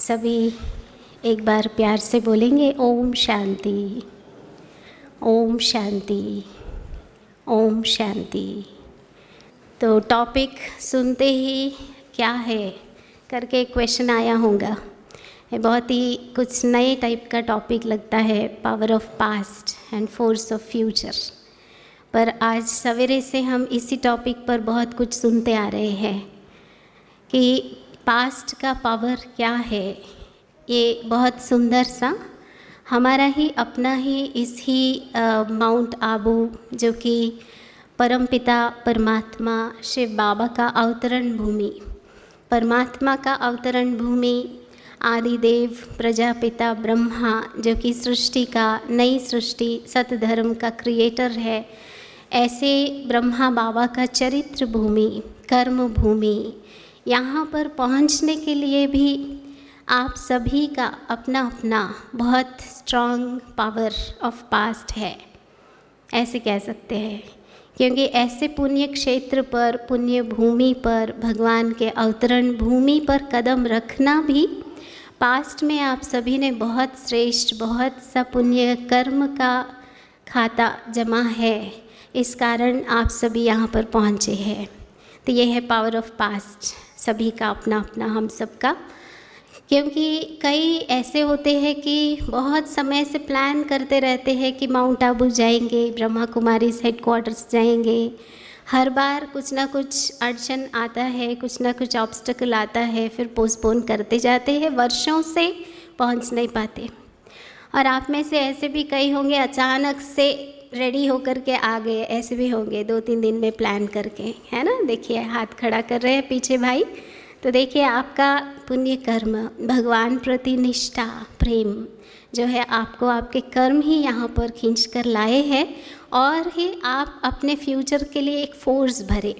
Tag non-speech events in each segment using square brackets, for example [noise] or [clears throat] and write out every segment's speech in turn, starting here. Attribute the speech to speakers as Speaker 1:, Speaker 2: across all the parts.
Speaker 1: सभी एक बार प्यार से बोलेंगे ओम शांति ओम शांति ओम शांति तो टॉपिक सुनते ही क्या है करके एक क्वेश्चन आया होगा ये बहुत ही कुछ नए टाइप का टॉपिक लगता है power of past and force of future पर आज सवेरे से हम इसी टॉपिक पर बहुत कुछ सुनते आ रहे हैं कि पास्ट का पावर क्या है ये बहुत सुंदर सा हमारा ही अपना ही इस ही माउंट आबू जो कि परमपिता परमात्मा शिव बाबा का अवतरण भूमि परमात्मा का अवतरण भूमि आदिदेव प्रजापिता ब्रह्मा जो कि सृष्टि का नई सृष्टि सत धर्म का क्रिएटर है ऐसे ब्रह्मा बाबा का चरित्र भूमि कर्म भूमि यहाँ पर पहुँचने के लिए भी आप सभी का अपना अपना बहुत स्ट्रांग पावर ऑफ पास्ट है ऐसे कह सकते हैं क्योंकि ऐसे पुण्य क्षेत्र पर पुण्य भूमि पर भगवान के अवतरण भूमि पर कदम रखना भी पास्ट में आप सभी ने बहुत श्रेष्ठ बहुत सा पुण्य कर्म का खाता जमा है इस कारण आप सभी यहाँ पर पहुँचे हैं तो ये है पावर ऑफ पास्ट सभी का अपना अपना हम सब का क्योंकि कई ऐसे होते हैं कि बहुत समय से प्लान करते रहते हैं कि माउंट आबू जाएंगे ब्रह्मा कुमारी हेड क्वार्टर्स जाएंगे हर बार कुछ ना कुछ अड़चन आता है कुछ ना कुछ ऑब्स्टकल आता है फिर पोस्टपोन करते जाते हैं वर्षों से पहुंच नहीं पाते और आप में से ऐसे भी कई होंगे अचानक से रेडी होकर के आ गए ऐसे भी होंगे दो तीन दिन में प्लान करके है ना देखिए हाथ खड़ा कर रहे हैं पीछे भाई तो देखिए आपका पुण्य कर्म भगवान प्रति निष्ठा प्रेम जो है आपको आपके कर्म ही यहाँ पर खींच कर लाए हैं और ही आप अपने फ्यूचर के लिए एक फोर्स भरे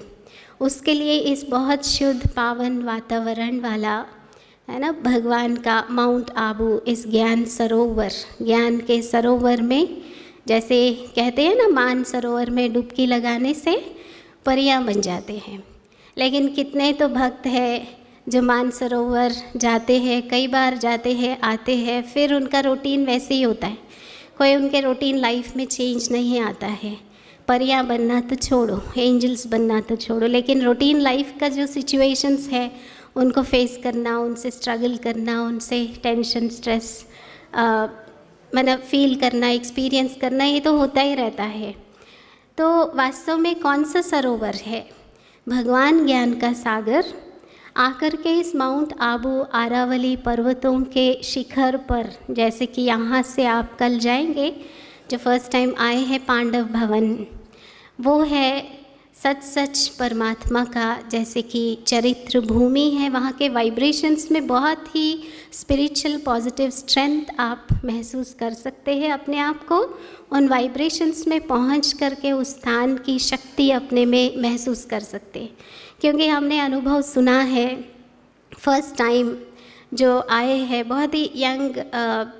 Speaker 1: उसके लिए इस बहुत शुद्ध पावन वातावरण वाला है ना भगवान का माउंट आबू इस ज्ञान सरोवर ज्ञान के सरोवर में जैसे कहते हैं ना मान सरोवर में डुबकी लगाने से परियां बन जाते हैं लेकिन कितने तो भक्त हैं जो मान सरोवर जाते हैं कई बार जाते हैं आते हैं फिर उनका रूटीन वैसे ही होता है कोई उनके रूटीन लाइफ में चेंज नहीं आता है परियां बनना तो छोड़ो एंजल्स बनना तो छोड़ो लेकिन रूटीन लाइफ का जो सिचुएशंस है उनको फेस करना उनसे स्ट्रगल करना उनसे टेंशन स्ट्रेस मतलब फील करना एक्सपीरियंस करना ये तो होता ही रहता है तो वास्तव में कौन सा सरोवर है भगवान ज्ञान का सागर आकर के इस माउंट आबू आरावली पर्वतों के शिखर पर जैसे कि यहाँ से आप कल जाएंगे जो फर्स्ट टाइम आए हैं पांडव भवन वो है सच सच परमात्मा का जैसे कि चरित्र भूमि है वहाँ के वाइब्रेशंस में बहुत ही स्पिरिचुअल पॉजिटिव स्ट्रेंथ आप महसूस कर सकते हैं अपने आप को उन वाइब्रेशंस में पहुँच करके उस स्थान की शक्ति अपने में महसूस कर सकते हैं क्योंकि हमने अनुभव सुना है फर्स्ट टाइम जो आए हैं बहुत ही यंग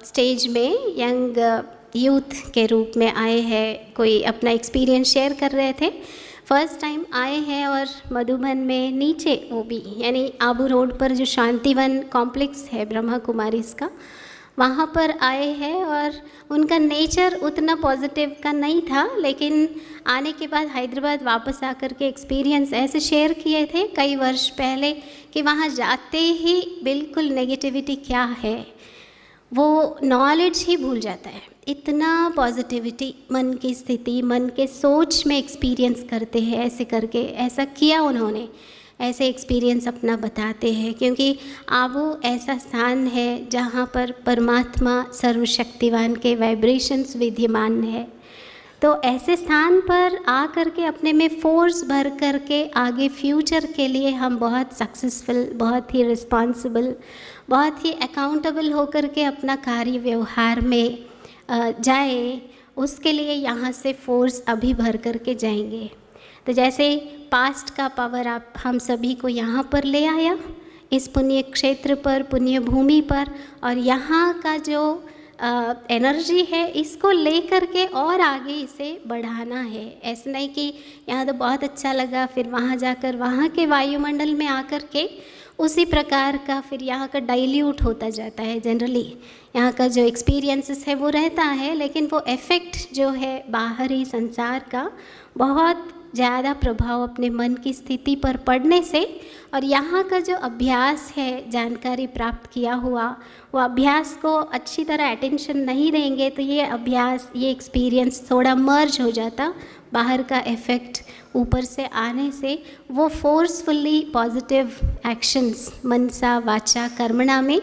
Speaker 1: स्टेज में यंग यूथ के रूप में आए हैं कोई अपना एक्सपीरियंस शेयर कर रहे थे फर्स्ट टाइम आए हैं और मधुबन में नीचे भी यानी आबू रोड पर जो शांतिवन कॉम्प्लेक्स है ब्रह्मा कुमारी इसका वहाँ पर आए हैं और उनका नेचर उतना पॉजिटिव का नहीं था लेकिन आने के बाद हैदराबाद वापस आकर के एक्सपीरियंस ऐसे शेयर किए थे कई वर्ष पहले कि वहाँ जाते ही बिल्कुल नेगेटिविटी क्या है वो नॉलेज ही भूल जाता है इतना पॉजिटिविटी मन की स्थिति मन के सोच में एक्सपीरियंस करते हैं ऐसे करके ऐसा किया उन्होंने ऐसे एक्सपीरियंस अपना बताते हैं क्योंकि वो ऐसा स्थान है जहाँ पर परमात्मा सर्वशक्तिवान के वाइब्रेशंस विद्यमान है तो ऐसे स्थान पर आ कर के अपने में फोर्स भर कर के आगे फ्यूचर के लिए हम बहुत सक्सेसफुल बहुत ही रिस्पॉन्सिबल बहुत ही अकाउंटेबल होकर के अपना कार्य व्यवहार में जाए उसके लिए यहाँ से फोर्स अभी भर करके जाएंगे तो जैसे पास्ट का पावर आप हम सभी को यहाँ पर ले आया इस पुण्य क्षेत्र पर पुण्य भूमि पर और यहाँ का जो आ, एनर्जी है इसको लेकर के और आगे इसे बढ़ाना है ऐसा नहीं कि यहाँ तो बहुत अच्छा लगा फिर वहाँ जाकर वहाँ के वायुमंडल में आकर के उसी प्रकार का फिर यहाँ का डाइल्यूट होता जाता है जनरली यहाँ का जो एक्सपीरियंसेस है वो रहता है लेकिन वो इफ़ेक्ट जो है बाहरी संसार का बहुत ज़्यादा प्रभाव अपने मन की स्थिति पर पड़ने से और यहाँ का जो अभ्यास है जानकारी प्राप्त किया हुआ वो अभ्यास को अच्छी तरह अटेंशन नहीं देंगे तो ये अभ्यास ये एक्सपीरियंस थोड़ा मर्ज हो जाता बाहर का इफ़ेक्ट ऊपर से आने से वो फोर्सफुली पॉजिटिव एक्शंस मनसा वाचा कर्मणा में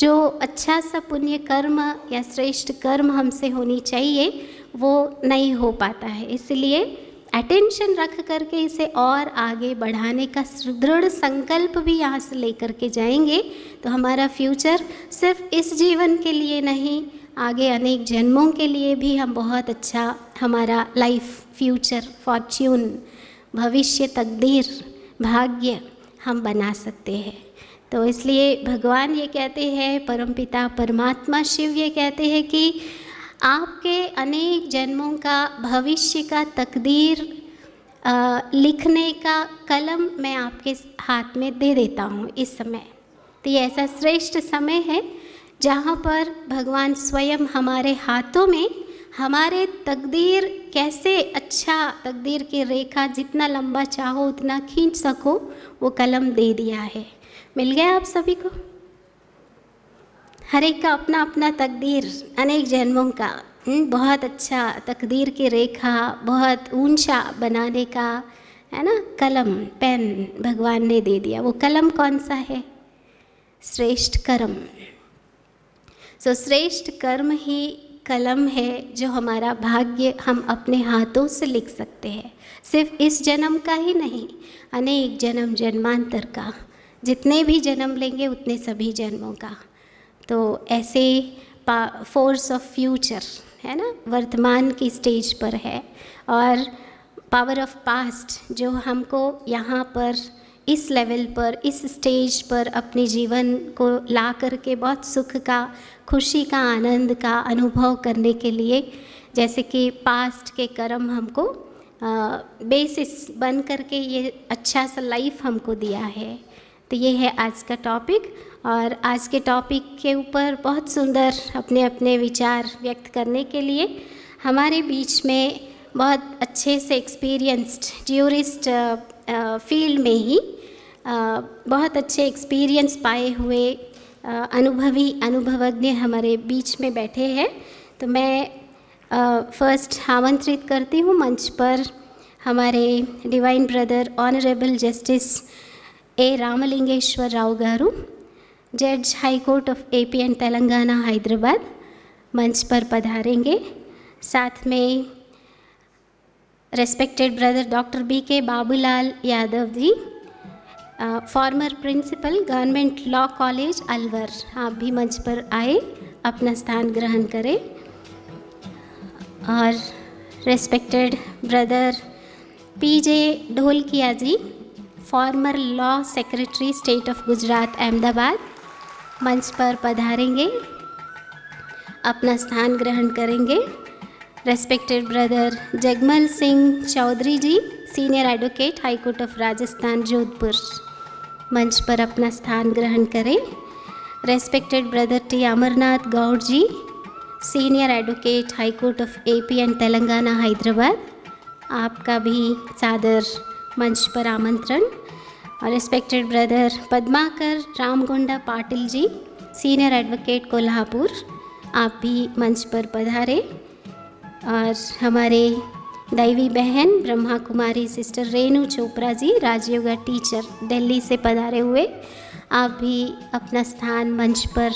Speaker 1: जो अच्छा सा पुण्य कर्म या श्रेष्ठ कर्म हमसे होनी चाहिए वो नहीं हो पाता है इसलिए अटेंशन रख करके इसे और आगे बढ़ाने का सुदृढ़ संकल्प भी यहाँ से लेकर के जाएंगे तो हमारा फ्यूचर सिर्फ इस जीवन के लिए नहीं आगे अनेक जन्मों के लिए भी हम बहुत अच्छा हमारा लाइफ फ्यूचर फॉर्च्यून भविष्य तकदीर भाग्य हम बना सकते हैं तो इसलिए भगवान ये कहते हैं परमपिता परमात्मा शिव ये कहते हैं कि आपके अनेक जन्मों का भविष्य का तकदीर लिखने का कलम मैं आपके हाथ में दे देता हूँ इस समय तो ये ऐसा श्रेष्ठ समय है जहाँ पर भगवान स्वयं हमारे हाथों में हमारे तकदीर कैसे अच्छा तकदीर की रेखा जितना लंबा चाहो उतना खींच सको वो कलम दे दिया है मिल गया आप सभी को हर एक का अपना अपना तकदीर अनेक जन्मों का हम्म, बहुत अच्छा तकदीर की रेखा बहुत ऊंचा बनाने का है ना कलम पेन भगवान ने दे दिया वो कलम कौन सा है श्रेष्ठ कर्म श्रेष्ठ कर्म ही कलम है जो हमारा भाग्य हम अपने हाथों से लिख सकते हैं सिर्फ इस जन्म का ही नहीं अनेक जन्म जन्मांतर का जितने भी जन्म लेंगे उतने सभी जन्मों का तो ऐसे फोर्स ऑफ फ्यूचर है ना वर्तमान की स्टेज पर है और पावर ऑफ पास्ट जो हमको यहाँ पर इस लेवल पर इस स्टेज पर अपने जीवन को ला करके बहुत सुख का खुशी का आनंद का अनुभव करने के लिए जैसे कि पास्ट के कर्म हमको बेसिस बन करके ये अच्छा सा लाइफ हमको दिया है तो ये है आज का टॉपिक और आज के टॉपिक के ऊपर बहुत सुंदर अपने अपने विचार व्यक्त करने के लिए हमारे बीच में बहुत अच्छे से एक्सपीरियंस्ड ट्यूरिस्ट फील्ड में ही आ, बहुत अच्छे एक्सपीरियंस पाए हुए अनुभवी अनुभवज्ञ हमारे बीच में बैठे हैं तो मैं फर्स्ट आमंत्रित करती हूँ मंच पर हमारे divine brother honourable justice A Ramalingeshwar Rao garu जज high court of A P and Telangana Hyderabad मंच पर पधारेंगे साथ में respected brother doctor B K Babulal Yadav ji former principal government law college Alwar आप भी मंच पर आए अपना स्थान ग्रहण करें और respected brother PJ Dholakia ji former law secretary state of Gujarat Ahmedabad मंच पर पधारेंगे अपना स्थान ग्रहण करेंगे respected brother Jagmal Singh Chaudhary ji senior advocate high court of Rajasthan Jodhpur मंच पर अपना स्थान ग्रहण करें respected brother T Amarnath Gaur ji senior advocate high court of AP and Telangana Hyderabad आपका भी सादर मंच पर आमंत्रण respected brother Padmakar Ramgonda Patil ji senior advocate Kolhapur आप भी मंच पर पधारे और हमारे दैवी बहन ब्रह्मा कुमारी सिस्टर रेणु चोपड़ा जी राजयोगा टीचर दिल्ली से पधारे हुए आप भी अपना स्थान मंच पर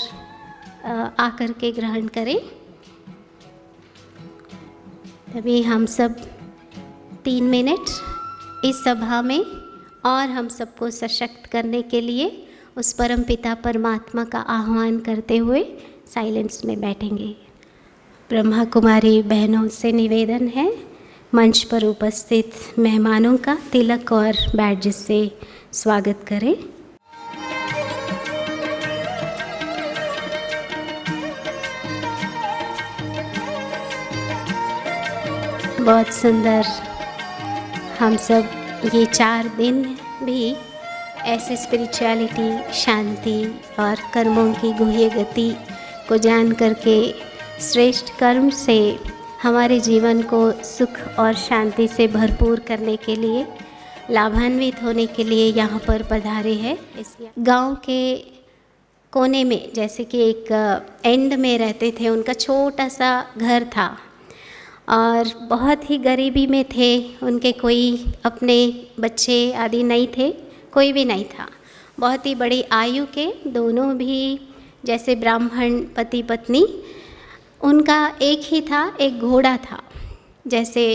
Speaker 1: आकर के ग्रहण करें तभी हम सब तीन मिनट इस सभा में और हम सबको सशक्त करने के लिए उस परम पिता परमात्मा का आह्वान करते हुए साइलेंस में बैठेंगे ब्रह्मा कुमारी बहनों से निवेदन है मंच पर उपस्थित मेहमानों का तिलक और बैडज से स्वागत करें बहुत सुंदर हम सब ये चार दिन भी ऐसे स्पिरिचुअलिटी शांति और कर्मों की गुह्य गति को जान करके श्रेष्ठ कर्म से हमारे जीवन को सुख और शांति से भरपूर करने के लिए लाभान्वित होने के लिए यहाँ पर पधारे हैं गांव के कोने में जैसे कि एक एंड में रहते थे उनका छोटा सा घर था और बहुत ही गरीबी में थे उनके कोई अपने बच्चे आदि नहीं थे कोई भी नहीं था बहुत ही बड़ी आयु के दोनों भी जैसे ब्राह्मण पति पत्नी उनका एक ही था एक घोड़ा था जैसे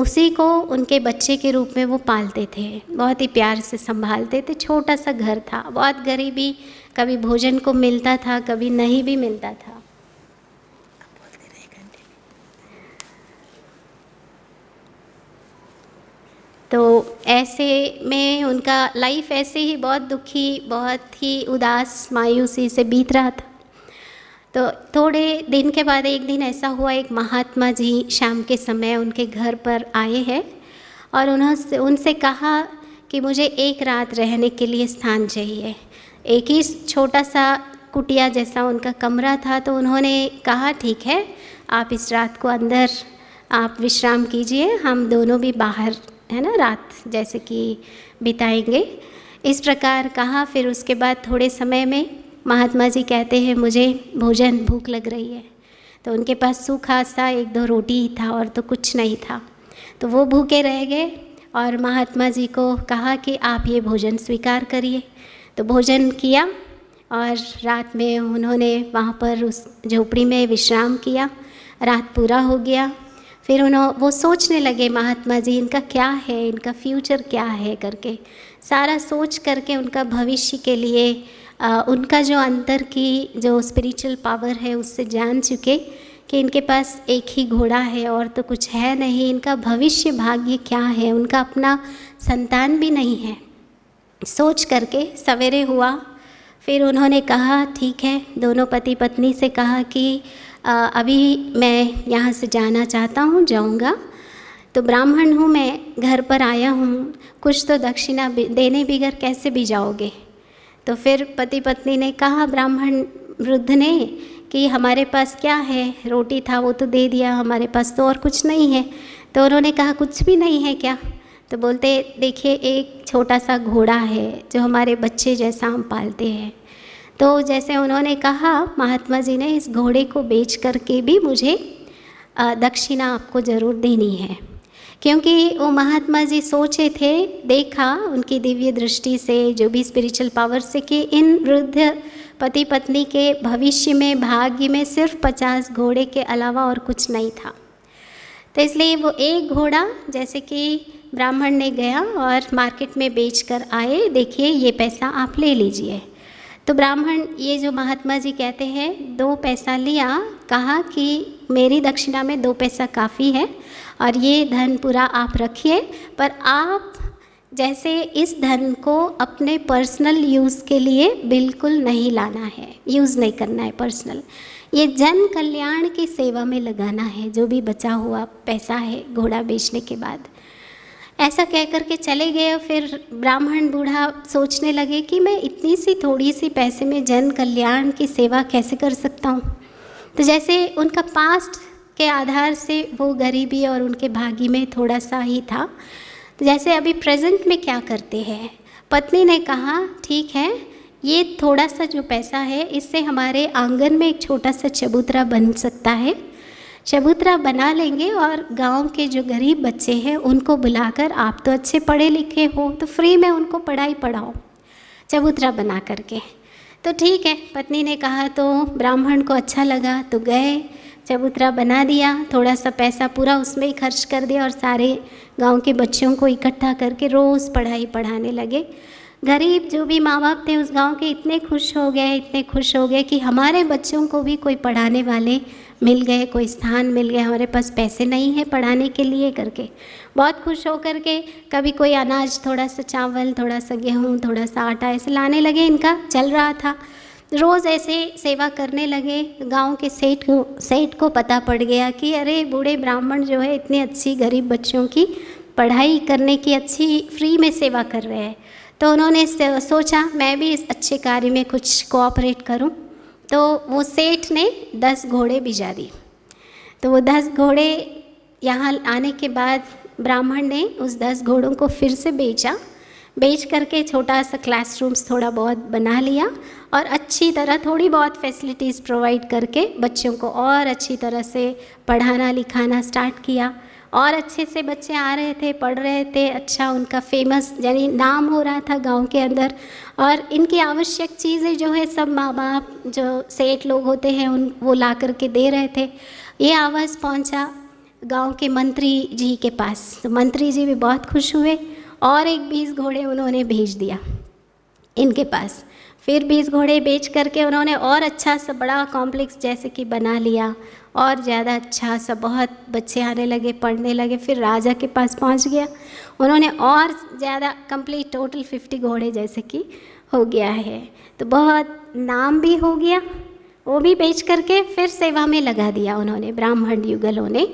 Speaker 1: उसी को उनके बच्चे के रूप में वो पालते थे बहुत ही प्यार से संभालते थे छोटा सा घर था बहुत गरीबी कभी भोजन को मिलता था कभी नहीं भी मिलता था तो ऐसे में उनका लाइफ ऐसे ही बहुत दुखी बहुत ही उदास मायूसी से बीत रहा था तो थोड़े दिन के बाद एक दिन ऐसा हुआ एक महात्मा जी शाम के समय उनके घर पर आए हैं और उन्होंने उनसे कहा कि मुझे एक रात रहने के लिए स्थान चाहिए एक ही छोटा सा कुटिया जैसा उनका कमरा था तो उन्होंने कहा ठीक है आप इस रात को अंदर आप विश्राम कीजिए हम दोनों भी बाहर है ना रात जैसे कि बिताएंगे इस प्रकार कहा फिर उसके बाद थोड़े समय में महात्मा जी कहते हैं मुझे भोजन भूख लग रही है तो उनके पास सूखा सा एक दो रोटी ही था और तो कुछ नहीं था तो वो भूखे रह गए और महात्मा जी को कहा कि आप ये भोजन स्वीकार करिए तो भोजन किया और रात में उन्होंने वहाँ पर उस झोपड़ी में विश्राम किया रात पूरा हो गया फिर उन्होंने वो सोचने लगे महात्मा जी इनका क्या है इनका फ्यूचर क्या है करके सारा सोच करके उनका भविष्य के लिए उनका जो अंतर की जो स्पिरिचुअल पावर है उससे जान चुके कि इनके पास एक ही घोड़ा है और तो कुछ है नहीं इनका भविष्य भाग्य क्या है उनका अपना संतान भी नहीं है सोच करके सवेरे हुआ फिर उन्होंने कहा ठीक है दोनों पति पत्नी से कहा कि आ, अभी मैं यहाँ से जाना चाहता हूँ जाऊँगा तो ब्राह्मण हूँ मैं घर पर आया हूँ कुछ तो दक्षिणा देने बिगर कैसे भी जाओगे तो फिर पति पत्नी ने कहा ब्राह्मण वृद्ध ने कि हमारे पास क्या है रोटी था वो तो दे दिया हमारे पास तो और कुछ नहीं है तो उन्होंने कहा कुछ भी नहीं है क्या तो बोलते देखिए एक छोटा सा घोड़ा है जो हमारे बच्चे जैसा हम पालते हैं तो जैसे उन्होंने कहा महात्मा जी ने इस घोड़े को बेच करके भी मुझे दक्षिणा आपको ज़रूर देनी है क्योंकि वो महात्मा जी सोचे थे देखा उनकी दिव्य दृष्टि से जो भी स्पिरिचुअल पावर से कि इन वृद्ध पति पत्नी के भविष्य में भाग्य में सिर्फ पचास घोड़े के अलावा और कुछ नहीं था तो इसलिए वो एक घोड़ा जैसे कि ब्राह्मण ने गया और मार्केट में बेच कर आए देखिए ये पैसा आप ले लीजिए तो ब्राह्मण ये जो महात्मा जी कहते हैं दो पैसा लिया कहा कि मेरी दक्षिणा में दो पैसा काफ़ी है और ये धन पूरा आप रखिए पर आप जैसे इस धन को अपने पर्सनल यूज़ के लिए बिल्कुल नहीं लाना है यूज़ नहीं करना है पर्सनल ये जन कल्याण की सेवा में लगाना है जो भी बचा हुआ पैसा है घोड़ा बेचने के बाद ऐसा कह कर के चले गए और फिर ब्राह्मण बूढ़ा सोचने लगे कि मैं इतनी सी थोड़ी सी पैसे में जन कल्याण की सेवा कैसे कर सकता हूँ तो जैसे उनका पास्ट के आधार से वो गरीबी और उनके भागी में थोड़ा सा ही था तो जैसे अभी प्रेजेंट में क्या करते हैं पत्नी ने कहा ठीक है ये थोड़ा सा जो पैसा है इससे हमारे आंगन में एक छोटा सा चबूतरा बन सकता है चबूतरा बना लेंगे और गांव के जो गरीब बच्चे हैं उनको बुलाकर आप तो अच्छे पढ़े लिखे हो तो फ्री में उनको पढ़ाई पढ़ाओ चबूतरा बना करके तो ठीक है पत्नी ने कहा तो ब्राह्मण को अच्छा लगा तो गए चबूतरा बना दिया थोड़ा सा पैसा पूरा उसमें ही खर्च कर दिया और सारे गांव के बच्चों को इकट्ठा करके रोज़ पढ़ाई पढ़ाने लगे गरीब जो भी माँ बाप थे उस गांव के इतने खुश हो गए इतने खुश हो गए कि हमारे बच्चों को भी कोई पढ़ाने वाले मिल गए कोई स्थान मिल गया हमारे पास पैसे नहीं हैं पढ़ाने के लिए करके बहुत खुश होकर के कभी कोई अनाज थोड़ा सा चावल थोड़ा सा गेहूँ थोड़ा सा आटा ऐसे लाने लगे इनका चल रहा था रोज़ ऐसे सेवा करने लगे गांव के सेठ को सेठ को पता पड़ गया कि अरे बूढ़े ब्राह्मण जो है इतने अच्छी गरीब बच्चों की पढ़ाई करने की अच्छी फ्री में सेवा कर रहे हैं तो उन्होंने सोचा मैं भी इस अच्छे कार्य में कुछ कोऑपरेट करूं तो वो सेठ ने दस घोड़े भिजा दिए तो वो दस घोड़े यहाँ आने के बाद ब्राह्मण ने उस दस घोड़ों को फिर से बेचा बेच करके छोटा सा क्लासरूम्स थोड़ा बहुत बना लिया और अच्छी तरह थोड़ी बहुत फैसिलिटीज़ प्रोवाइड करके बच्चों को और अच्छी तरह से पढ़ाना लिखाना स्टार्ट किया और अच्छे से बच्चे आ रहे थे पढ़ रहे थे अच्छा उनका फेमस यानी नाम हो रहा था गांव के अंदर और इनकी आवश्यक चीज़ें जो है सब माँ बाप जो सेठ लोग होते हैं उन वो ला करके दे रहे थे ये आवाज़ पहुंचा गांव के मंत्री जी के पास तो मंत्री जी भी बहुत खुश हुए और एक बीस घोड़े उन्होंने भेज दिया इनके पास फिर बीस घोड़े बेच करके उन्होंने और अच्छा सा बड़ा कॉम्प्लेक्स जैसे कि बना लिया और ज़्यादा अच्छा सा बहुत बच्चे आने लगे पढ़ने लगे फिर राजा के पास पहुंच गया उन्होंने और ज़्यादा कंप्लीट टोटल फिफ्टी घोड़े जैसे कि हो गया है तो बहुत नाम भी हो गया वो भी बेच करके फिर सेवा में लगा दिया उन्होंने ब्राह्मण युगलों ने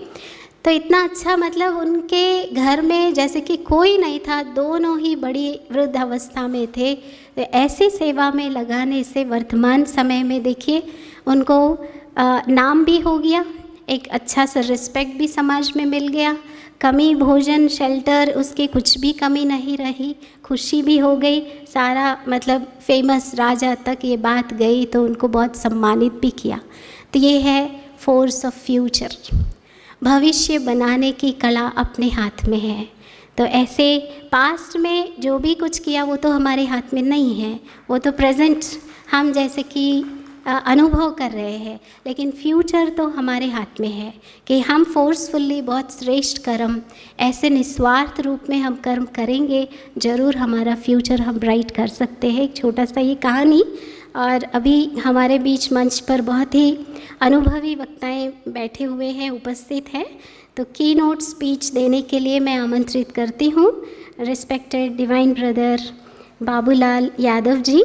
Speaker 1: तो इतना अच्छा मतलब उनके घर में जैसे कि कोई नहीं था दोनों ही बड़ी वृद्ध अवस्था में थे तो ऐसी सेवा में लगाने से वर्तमान समय में देखिए उनको आ, नाम भी हो गया एक अच्छा सा रिस्पेक्ट भी समाज में मिल गया कमी भोजन शेल्टर उसकी कुछ भी कमी नहीं रही खुशी भी हो गई सारा मतलब फेमस राजा तक ये बात गई तो उनको बहुत सम्मानित भी किया तो ये है फोर्स ऑफ फ्यूचर भविष्य बनाने की कला अपने हाथ में है तो ऐसे पास्ट में जो भी कुछ किया वो तो हमारे हाथ में नहीं है वो तो प्रेजेंट हम जैसे कि अनुभव कर रहे हैं लेकिन फ्यूचर तो हमारे हाथ में है कि हम फोर्सफुल्ली बहुत श्रेष्ठ कर्म ऐसे निस्वार्थ रूप में हम कर्म करेंगे ज़रूर हमारा फ्यूचर हम ब्राइट कर सकते हैं एक छोटा सा ये कहानी और अभी हमारे बीच मंच पर बहुत ही अनुभवी वक्ताएं बैठे हुए हैं उपस्थित हैं तो की नोट स्पीच देने के लिए मैं आमंत्रित करती हूँ respected divine brother Babulal Yadav ji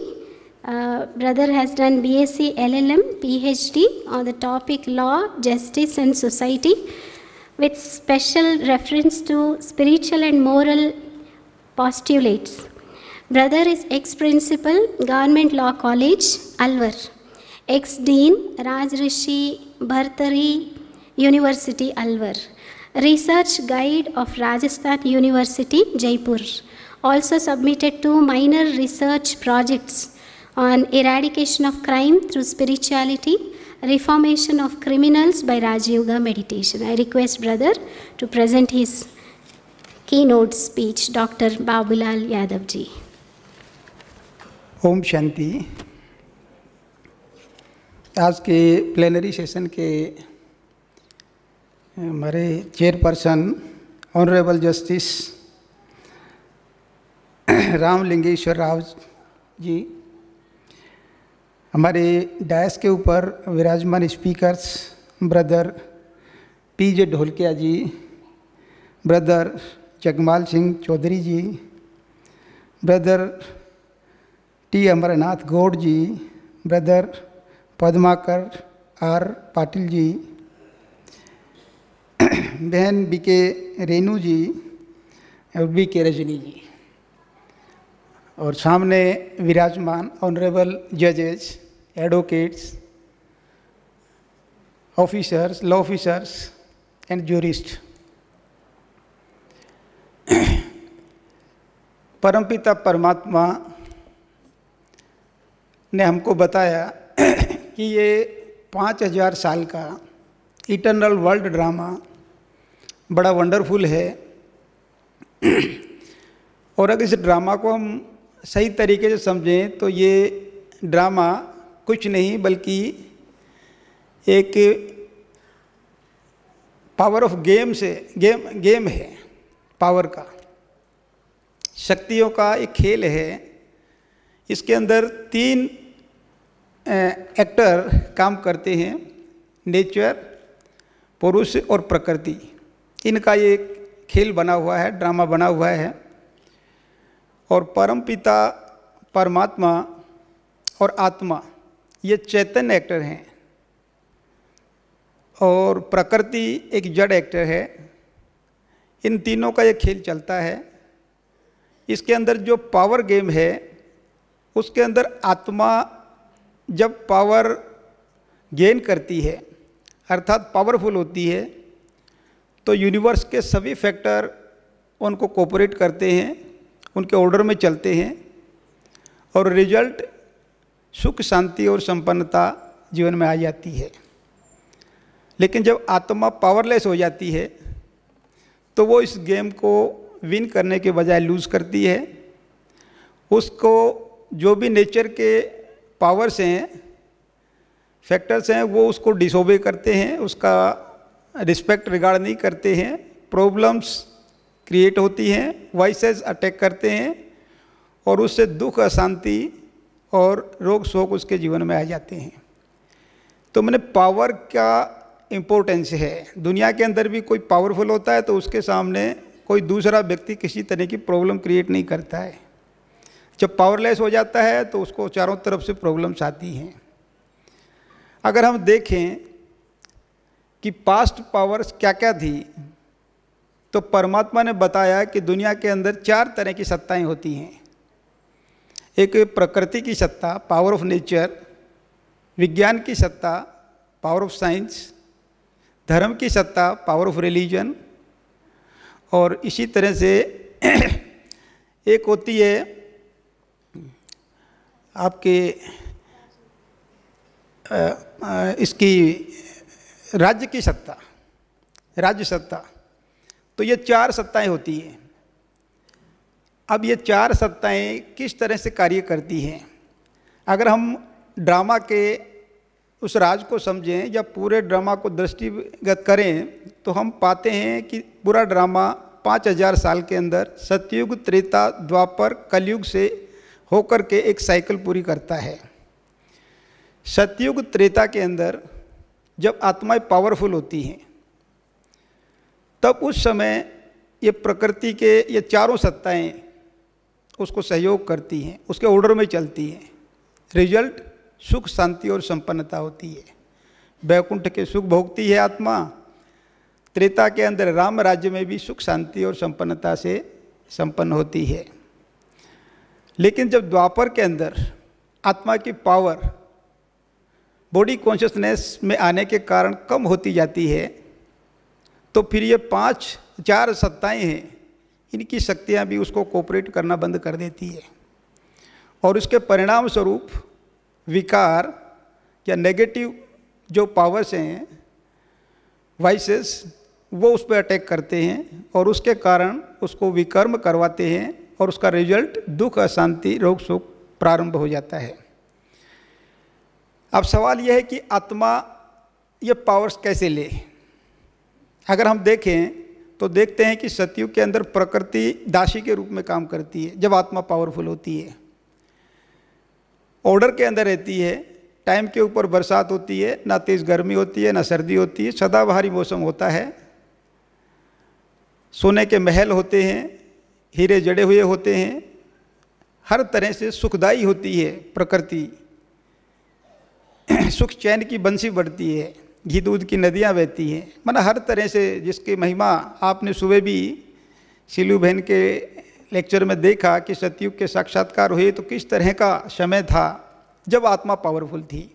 Speaker 1: brother has done B S C L L M P H D on the topic law justice and society with special reference to spiritual and moral postulates Brother is ex-principal, Government Law College, Alwar. Ex-dean, Raj Rishi Bhartari University, Alwar. Research guide of Rajasthan University, Jaipur. Also submitted two minor research projects on eradication of crime through spirituality, reformation of criminals by Raj Yoga meditation. I request brother to present his keynote speech, Dr. Babulal Yadavji.
Speaker 2: Om Shanti आज के plenary session के हमारे chairperson honourable justice Ramalingeshwar Rao ji हमारे dais के ऊपर विराजमान speakers brother P J Dholakia ji brother Jagmal Singh Chaudhary ji brother T Amarnath Gaur ji brother Padmakar R Patil ji बहन B K Renu जी और बी के रजनी जी और सामने विराजमान ऑनरेबल जजेस advocates officers law officers and jurist परमपिता परमात्मा ने हमको बताया [clears throat] कि ये पाँच हजार साल का इटरनल वर्ल्ड ड्रामा बड़ा वंडरफुल है [clears throat] और अगर इस ड्रामा को हम सही तरीके से समझें तो ये ड्रामा कुछ नहीं बल्कि एक पावर ऑफ गेम से गेम गेम है पावर का शक्तियों का एक खेल है इसके अंदर तीन एक्टर काम करते हैं नेचर पुरुष और प्रकृति इनका ये खेल बना हुआ है ड्रामा बना हुआ है और परम पिता परमात्मा और आत्मा ये चैतन्य एक्टर हैं और प्रकृति एक जड़ एक्टर है इन तीनों का ये खेल चलता है इसके अंदर जो पावर गेम है उसके अंदर आत्मा जब पावर गेन करती है अर्थात पावरफुल होती है तो यूनिवर्स के सभी फैक्टर उनको कोऑपरेट करते हैं उनके ऑर्डर में चलते हैं और रिजल्ट सुख शांति और संपन्नता जीवन में आ जाती है लेकिन जब आत्मा पावरलेस हो जाती है तो वो इस गेम को विन करने के बजाय लूज़ करती है उसको जो भी नेचर के पावर्स हैं फैक्टर्स हैं वो उसको डिसोबे करते हैं उसका रिस्पेक्ट रिगार्ड नहीं करते हैं प्रॉब्लम्स क्रिएट होती हैं वाइसेस अटैक करते हैं और उससे दुख अशांति और रोग शोक उसके जीवन में आ जाते हैं तो मैंने पावर का इम्पोर्टेंस है दुनिया के अंदर भी कोई पावरफुल होता है तो उसके सामने कोई दूसरा व्यक्ति किसी तरह की प्रॉब्लम क्रिएट नहीं करता है जब पावरलेस हो जाता है तो उसको चारों तरफ से प्रॉब्लम्स आती हैं अगर हम देखें कि पास्ट पावर्स क्या क्या थी तो परमात्मा ने बताया कि दुनिया के अंदर चार तरह की सत्ताएं होती हैं एक प्रकृति की सत्ता पावर ऑफ नेचर विज्ञान की सत्ता पावर ऑफ साइंस धर्म की सत्ता पावर ऑफ रिलीजन और इसी तरह से [clears throat] एक होती है आपके इसकी राज्य की सत्ता राज्य सत्ता तो ये चार सत्ताएं होती हैं अब ये चार सत्ताएं किस तरह से कार्य करती हैं अगर हम ड्रामा के उस राज को समझें या पूरे ड्रामा को दृष्टिगत करें तो हम पाते हैं कि पूरा ड्रामा 5000 साल के अंदर सतयुग त्रेता द्वापर कलयुग से होकर के एक साइकिल पूरी करता है सतयुग त्रेता के अंदर जब आत्माएं पावरफुल होती हैं तब उस समय ये प्रकृति के ये चारों सत्ताएं उसको सहयोग करती हैं उसके ऑर्डर में चलती हैं रिजल्ट सुख शांति और संपन्नता होती है वैकुंठ के सुख भोगती है आत्मा त्रेता के अंदर राम राज्य में भी सुख शांति और संपन्नता से संपन्न होती है लेकिन जब द्वापर के अंदर आत्मा की पावर बॉडी कॉन्शियसनेस में आने के कारण कम होती जाती है तो फिर ये पांच चार सत्ताएं हैं इनकी शक्तियां भी उसको कोऑपरेट करना बंद कर देती है और उसके परिणाम स्वरूप विकार या नेगेटिव जो पावर्स हैं वाइसेस वो उस पर अटैक करते हैं और उसके कारण उसको विकर्म करवाते हैं और उसका रिजल्ट दुख अशांति रोग सुख प्रारंभ हो जाता है अब सवाल यह है कि आत्मा ये पावर्स कैसे ले अगर हम देखें तो देखते हैं कि सतयुग के अंदर प्रकृति दासी के रूप में काम करती है जब आत्मा पावरफुल होती है ऑर्डर के अंदर रहती है टाइम के ऊपर बरसात होती है ना तेज़ गर्मी होती है ना सर्दी होती है सदाबहारी मौसम होता है सोने के महल होते हैं हीरे जड़े हुए होते हैं हर तरह से सुखदाई होती है प्रकृति [clears throat] सुख चैन की बंसी बढ़ती है घी दूध की नदियाँ बहती हैं मन हर तरह से जिसकी महिमा आपने सुबह भी सिलू बहन के लेक्चर में देखा कि सतयुग के साक्षात्कार हुए तो किस तरह का समय था जब आत्मा पावरफुल थी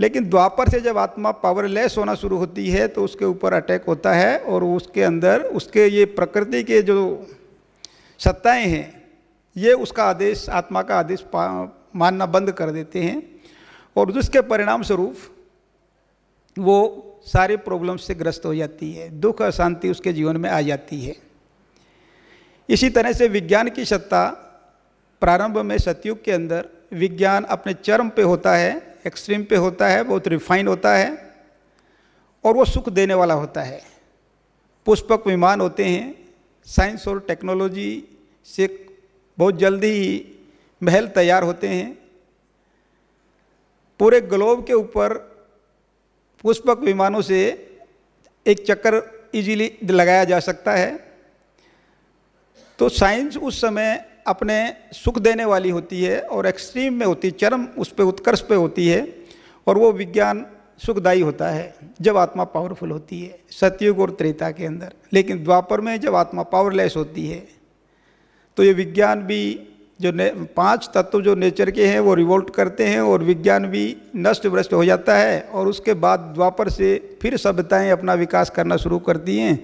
Speaker 2: लेकिन द्वापर से जब आत्मा पावरलेस होना शुरू होती है तो उसके ऊपर अटैक होता है और उसके अंदर उसके ये प्रकृति के जो सत्ताएं हैं ये उसका आदेश आत्मा का आदेश मानना बंद कर देते हैं और जिसके परिणाम स्वरूप वो सारे प्रॉब्लम से ग्रस्त हो जाती है दुख अशांति उसके जीवन में आ जाती है इसी तरह से विज्ञान की सत्ता प्रारंभ में सतयुग के अंदर विज्ञान अपने चरम पे होता है एक्सट्रीम पे होता है बहुत रिफाइन होता है और वो सुख देने वाला होता है पुष्पक विमान होते हैं साइंस और टेक्नोलॉजी से बहुत जल्दी ही महल तैयार होते हैं पूरे ग्लोब के ऊपर पुष्पक विमानों से एक चक्कर इजीली लगाया जा सकता है तो साइंस उस समय अपने सुख देने वाली होती है और एक्सट्रीम में होती है चरम उस पर उत्कर्ष पे होती है और वो विज्ञान सुखदायी होता है जब आत्मा पावरफुल होती है सतयुग और त्रेता के अंदर लेकिन द्वापर में जब आत्मा पावरलेस होती है तो ये विज्ञान भी जो ने पाँच तत्व जो नेचर के हैं वो रिवोल्ट करते हैं और विज्ञान भी नष्ट भ्रष्ट हो जाता है और उसके बाद द्वापर से फिर सभ्यताएँ अपना विकास करना शुरू करती हैं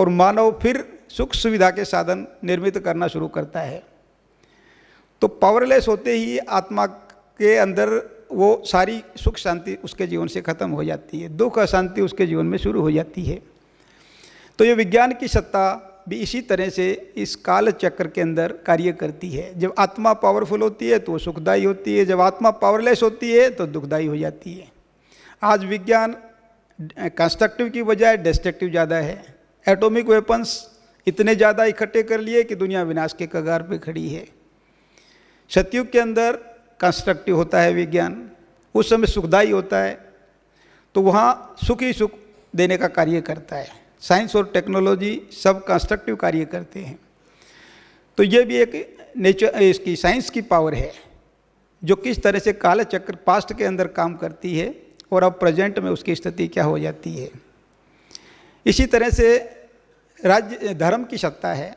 Speaker 2: और मानव फिर सुख सुविधा के साधन निर्मित करना शुरू करता है तो पावरलेस होते ही आत्मा के अंदर वो सारी सुख शांति उसके जीवन से खत्म हो जाती है दुख अशांति उसके जीवन में शुरू हो जाती है तो ये विज्ञान की सत्ता भी इसी तरह से इस काल चक्र के अंदर कार्य करती है जब आत्मा पावरफुल होती है तो वो सुखदायी होती है जब आत्मा पावरलेस होती है तो दुखदायी हो जाती है आज विज्ञान कंस्ट्रक्टिव की बजाय डिस्ट्रक्टिव ज़्यादा है एटॉमिक वेपन्स इतने ज़्यादा इकट्ठे कर लिए कि दुनिया विनाश के कगार पर खड़ी है सतयुग के अंदर कंस्ट्रक्टिव होता है विज्ञान उस समय सुखदायी होता है तो वहाँ सुख ही सुख देने का कार्य करता है साइंस और टेक्नोलॉजी सब कंस्ट्रक्टिव कार्य करते हैं तो ये भी एक नेचर इसकी साइंस की पावर है जो किस तरह से काले चक्र पास्ट के अंदर काम करती है और अब प्रेजेंट में उसकी स्थिति क्या हो जाती है इसी तरह से राज्य धर्म की सत्ता है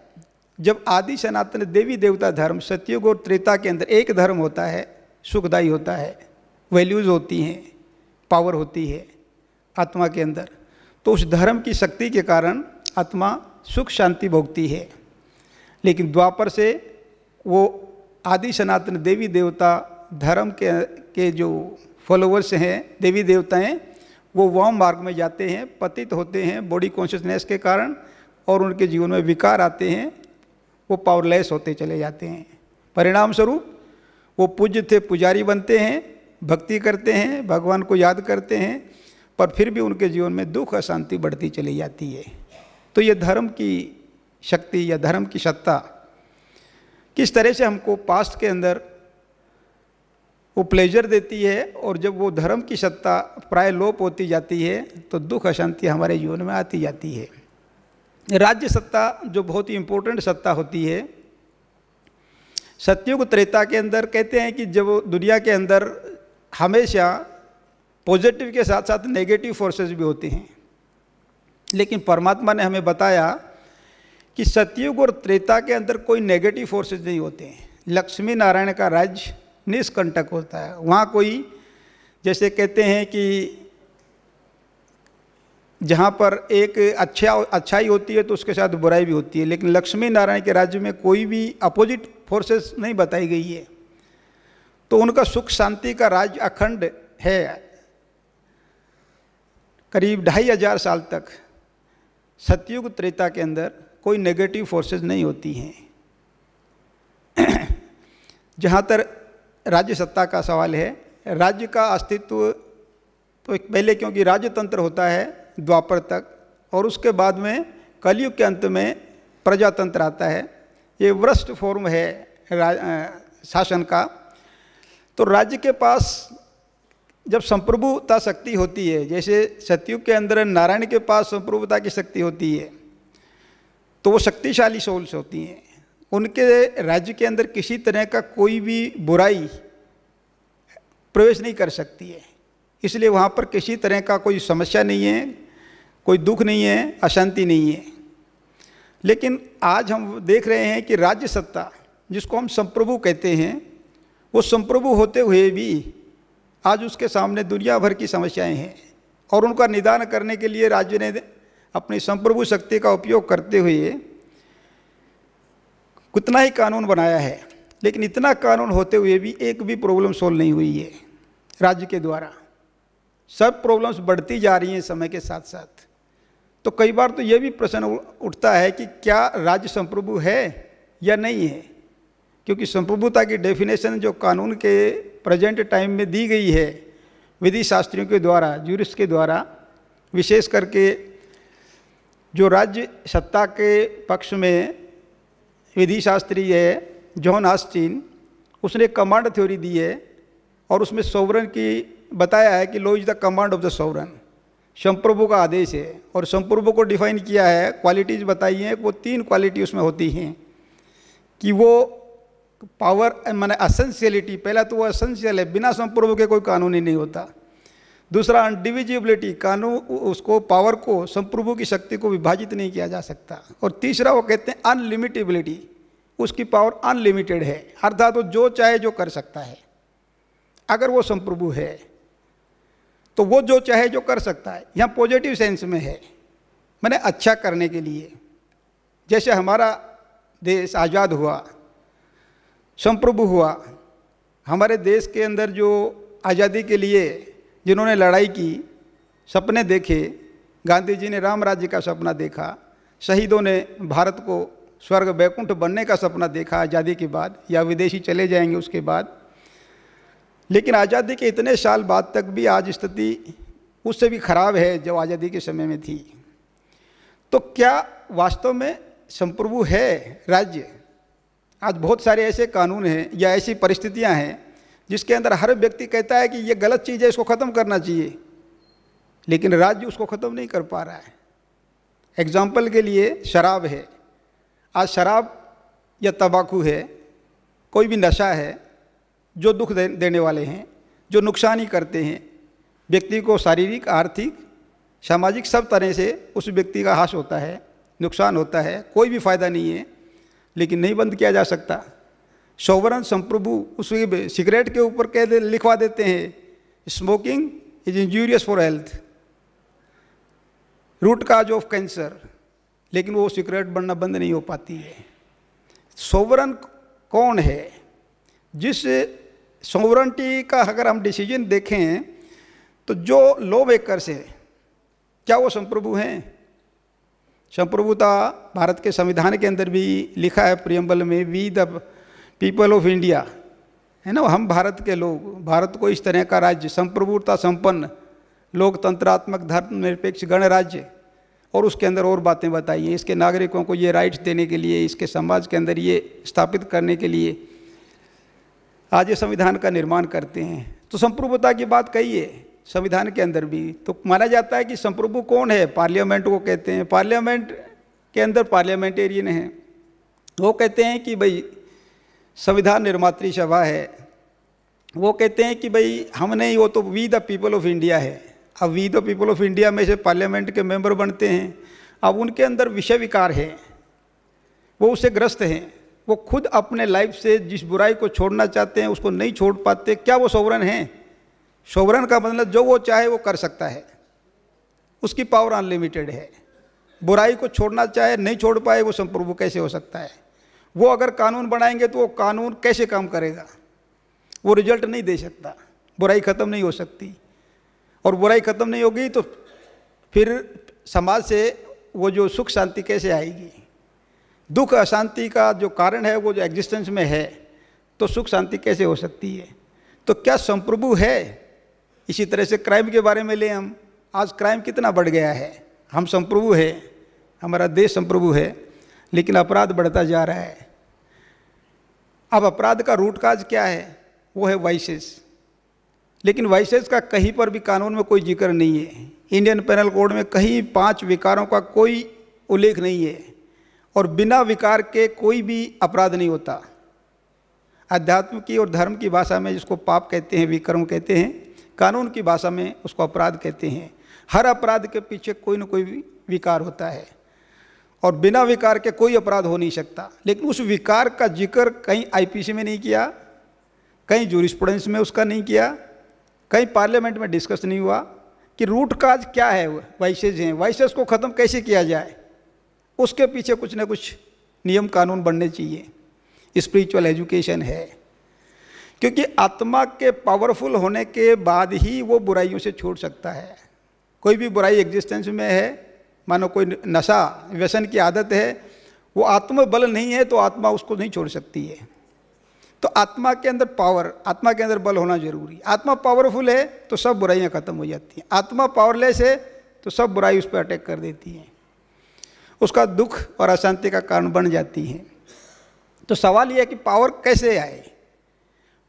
Speaker 2: जब आदि सनातन देवी देवता धर्म सत्युग और त्रेता के अंदर एक धर्म होता है सुखदायी होता है वैल्यूज़ होती हैं पावर होती है आत्मा के अंदर तो उस धर्म की शक्ति के कारण आत्मा सुख शांति भोगती है लेकिन द्वापर से वो आदि सनातन देवी देवता धर्म के के जो फॉलोअर्स हैं देवी देवताएं वो वाम मार्ग में जाते हैं पतित होते हैं बॉडी कॉन्शियसनेस के कारण और उनके जीवन में विकार आते हैं वो पावरलेस होते चले जाते हैं परिणाम स्वरूप वो पूज्य थे पुजारी बनते हैं भक्ति करते हैं भगवान को याद करते हैं पर फिर भी उनके जीवन में दुख अशांति बढ़ती चली जाती है तो ये धर्म की शक्ति या धर्म की सत्ता किस तरह से हमको पास्ट के अंदर वो प्लेजर देती है और जब वो धर्म की सत्ता प्राय लोप होती जाती है तो दुख अशांति हमारे जीवन में आती जाती है राज्य सत्ता जो बहुत ही इम्पोर्टेंट सत्ता होती है सत्युग त्रेता के अंदर कहते हैं कि जब दुनिया के अंदर हमेशा पॉजिटिव के साथ साथ नेगेटिव फोर्सेस भी होते हैं लेकिन परमात्मा ने हमें बताया कि सतयुग और त्रेता के अंदर कोई नेगेटिव फोर्सेस नहीं होते हैं लक्ष्मी नारायण का राज्य निष्कंटक होता है वहाँ कोई जैसे कहते हैं कि जहाँ पर एक अच्छा अच्छाई होती है तो उसके साथ बुराई भी होती है लेकिन लक्ष्मी नारायण के राज्य में कोई भी अपोजिट फोर्सेस नहीं बताई गई है तो उनका सुख शांति का राज्य अखंड है करीब ढाई हजार साल तक सतयुग त्रेता के अंदर कोई नेगेटिव फोर्सेस नहीं होती हैं [clears throat] जहाँ तक राज्य सत्ता का सवाल है राज्य का अस्तित्व तो पहले क्योंकि राज्यतंत्र होता है द्वापर तक और उसके बाद में कलयुग के अंत में प्रजातंत्र आता है ये वृष्ट फॉर्म है शासन का तो राज्य के पास जब संप्रभुता शक्ति होती है जैसे सतयुग के अंदर नारायण के पास संप्रभुता की शक्ति होती है तो वो शक्तिशाली सोल्स होती हैं उनके राज्य के अंदर किसी तरह का कोई भी बुराई प्रवेश नहीं कर सकती है इसलिए वहाँ पर किसी तरह का कोई समस्या नहीं है कोई दुख नहीं है अशांति नहीं है लेकिन आज हम देख रहे हैं कि राज्य सत्ता जिसको हम संप्रभु कहते हैं वो संप्रभु होते हुए भी आज उसके सामने दुनिया भर की समस्याएं हैं और उनका निदान करने के लिए राज्य ने अपनी संप्रभु शक्ति का उपयोग करते हुए कितना ही कानून बनाया है लेकिन इतना कानून होते हुए भी एक भी प्रॉब्लम सोल्व नहीं हुई है राज्य के द्वारा सब प्रॉब्लम्स बढ़ती जा रही हैं समय के साथ साथ तो कई बार तो यह भी प्रश्न उठता है कि क्या राज्य संप्रभु है या नहीं है क्योंकि संप्रभुता की डेफिनेशन जो कानून के प्रेजेंट टाइम में दी गई है विधि शास्त्रियों के द्वारा जूरिस के द्वारा विशेष करके जो राज्य सत्ता के पक्ष में विधि शास्त्री है जॉन आस्टिन उसने कमांड थ्योरी दी है और उसमें सोवरन की बताया है कि law is the command of the sovereign संप्रभु का आदेश है और संप्रभु को डिफाइन किया है क्वालिटीज़ बताई हैं वो तीन क्वालिटी उसमें होती हैं कि वो पावर मैंने असेंशियलिटी पहला तो वो असेंशियल है बिना संप्रभु के कोई कानून ही नहीं होता दूसरा अनडिविजिबिलिटी कानून उसको पावर को संप्रभु की शक्ति को विभाजित नहीं किया जा सकता और तीसरा वो कहते हैं अनलिमिटेबिलिटी उसकी पावर अनलिमिटेड है अर्थात वो जो चाहे जो कर सकता है अगर वो संप्रभु है तो वो जो चाहे जो कर सकता है यहाँ पॉजिटिव सेंस में है मैंने अच्छा करने के लिए जैसे हमारा देश आज़ाद हुआ संप्रभु हुआ हमारे देश के अंदर जो आज़ादी के लिए जिन्होंने लड़ाई की सपने देखे गांधी जी ने राम राज्य का सपना देखा शहीदों ने भारत को स्वर्ग वैकुंठ बनने का सपना देखा आज़ादी के बाद या विदेशी चले जाएंगे उसके बाद लेकिन आज़ादी के इतने साल बाद तक भी आज स्थिति उससे भी खराब है जो आज़ादी के समय में थी तो क्या वास्तव में संप्रभु है राज्य आज बहुत सारे ऐसे कानून हैं या ऐसी परिस्थितियां हैं जिसके अंदर हर व्यक्ति कहता है कि ये गलत चीज़ है इसको ख़त्म करना चाहिए लेकिन राज्य उसको ख़त्म नहीं कर पा रहा है एग्जाम्पल के लिए शराब है आज शराब या तंबाकू है कोई भी नशा है जो दुख देने वाले हैं जो नुकसान ही करते हैं व्यक्ति को शारीरिक आर्थिक सामाजिक सब तरह से उस व्यक्ति का हास होता है नुकसान होता है कोई भी फायदा नहीं है लेकिन नहीं बंद किया जा सकता सौवरण संप्रभु उस सिगरेट के ऊपर कह दे लिखवा देते हैं smoking is injurious for health root cause of cancer लेकिन वो सिगरेट बनना बंद नहीं हो पाती है सौवरण कौन है जिस सोवरेंटी का अगर हम डिसीजन देखें तो जो लो मेकर्स है क्या वो संप्रभु हैं संप्रभुता भारत के संविधान के अंदर भी लिखा है प्रियम्बल में we the people of India है ना हम भारत के लोग भारत को इस तरह का राज्य संप्रभुता संपन्न लोकतंत्रात्मक धर्मनिरपेक्ष गणराज्य और उसके अंदर और बातें बताइए इसके नागरिकों को ये राइट्स देने के लिए इसके समाज के अंदर ये स्थापित करने के लिए आज ये संविधान का निर्माण करते हैं तो संप्रभुता की बात कही है संविधान के अंदर भी तो माना जाता है कि संप्रभु कौन है पार्लियामेंट को कहते हैं पार्लियामेंट के अंदर पार्लियामेंटेरियन है वो कहते हैं कि भाई संविधान निर्मात्री सभा है वो कहते हैं कि भाई हम नहीं वो तो we the people of India है अब we the people of India में से पार्लियामेंट के मेंबर बनते हैं अब उनके अंदर विषय विकार है वो उससे ग्रस्त हैं वो खुद अपने लाइफ से जिस बुराई को छोड़ना चाहते हैं उसको नहीं छोड़ पाते क्या वो सोवरन हैं सोवरन का मतलब जो वो चाहे वो कर सकता है उसकी पावर अनलिमिटेड है बुराई को छोड़ना चाहे नहीं छोड़ पाए वो संप्रभु कैसे हो सकता है वो अगर कानून बनाएंगे तो वो कानून कैसे काम करेगा वो रिजल्ट नहीं दे सकता बुराई ख़त्म नहीं हो सकती और बुराई ख़त्म नहीं होगी तो फिर समाज से वो जो सुख शांति कैसे आएगी दुख अशांति का जो कारण है वो जो एग्जिस्टेंस में है तो सुख शांति कैसे हो सकती है तो क्या संप्रभु है इसी तरह से क्राइम के बारे में लें हम आज क्राइम कितना बढ़ गया है हम संप्रभु है हमारा देश संप्रभु है लेकिन अपराध बढ़ता जा रहा है अब अपराध का रूट काज क्या है वो है वाइसेस लेकिन वाइसेस का कहीं पर भी कानून में कोई जिक्र नहीं है इंडियन पेनल कोड में कहीं पांच विकारों का कोई उल्लेख नहीं है और बिना विकार के कोई भी अपराध नहीं होता अध्यात्म की और धर्म की भाषा में जिसको पाप कहते हैं विक्रम कहते हैं कानून की भाषा में उसको अपराध कहते हैं हर अपराध के पीछे कोई ना कोई विकार होता है और बिना विकार के कोई अपराध हो नहीं सकता लेकिन उस विकार का जिक्र कहीं आईपीसी में नहीं किया कहीं जूरिस्प्रूडेंस में उसका नहीं किया कहीं पार्लियामेंट में डिस्कस नहीं हुआ कि रूट काज क्या है वाइसेज हैं वाइसेज को ख़त्म कैसे किया जाए उसके पीछे कुछ ना कुछ नियम कानून बनने चाहिए स्पिरिचुअल एजुकेशन है क्योंकि आत्मा के पावरफुल होने के बाद ही वो बुराइयों से छोड़ सकता है कोई भी बुराई एग्जिस्टेंस में है मानो कोई नशा व्यसन की आदत है वो आत्मबल नहीं है तो आत्मा उसको नहीं छोड़ सकती है तो आत्मा के अंदर पावर आत्मा के अंदर बल होना जरूरी आत्मा पावरफुल है तो सब बुराइयाँ खत्म हो जाती हैं आत्मा पावरलेस है तो सब बुराई उस पर अटैक कर देती हैं उसका दुख और अशांति का कारण बन जाती है तो सवाल यह है कि पावर कैसे आए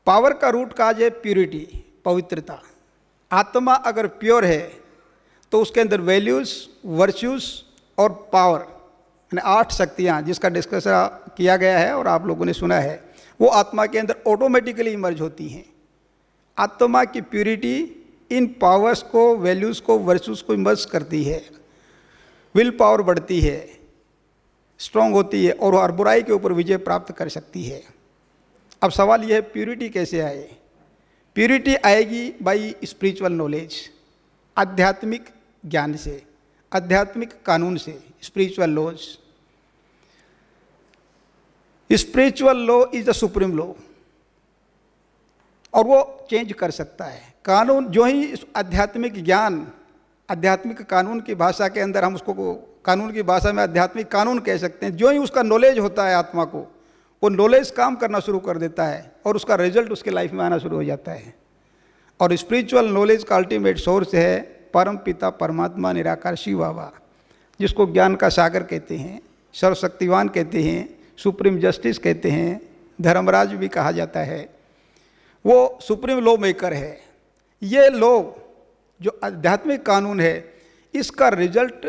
Speaker 2: पावर का रूट काज है प्योरिटी पवित्रता आत्मा अगर प्योर है तो उसके अंदर वैल्यूज़ वर्च्यूज़ और पावर यानी आठ शक्तियाँ जिसका डिस्कशन किया गया है और आप लोगों ने सुना है वो आत्मा के अंदर ऑटोमेटिकली इमर्ज होती हैं आत्मा की प्योरिटी इन पावर्स को वैल्यूज़ को वर्चूज़ को इमर्ज करती है विल पावर बढ़ती है स्ट्रांग होती है और हर बुराई के ऊपर विजय प्राप्त कर सकती है अब सवाल यह है प्यूरिटी कैसे आए प्यूरिटी आएगी बाई स्पिरिचुअल नॉलेज आध्यात्मिक ज्ञान से आध्यात्मिक कानून से spiritual laws spiritual law is the supreme law और वो चेंज कर सकता है कानून जो ही आध्यात्मिक ज्ञान आध्यात्मिक कानून की भाषा के अंदर हम उसको कानून की भाषा में आध्यात्मिक कानून कह सकते हैं जो ही उसका नॉलेज होता है आत्मा को वो नॉलेज काम करना शुरू कर देता है और उसका रिजल्ट उसके लाइफ में आना शुरू हो जाता है और स्पिरिचुअल नॉलेज का अल्टीमेट सोर्स है परम पिता परमात्मा निराकार शिव बाबा जिसको ज्ञान का सागर कहते हैं सर्वशक्तिवान कहते हैं सुप्रीम जस्टिस कहते हैं धर्मराज भी कहा जाता है वो सुप्रीम लॉ मेकर है ये लोग जो आध्यात्मिक कानून है इसका रिजल्ट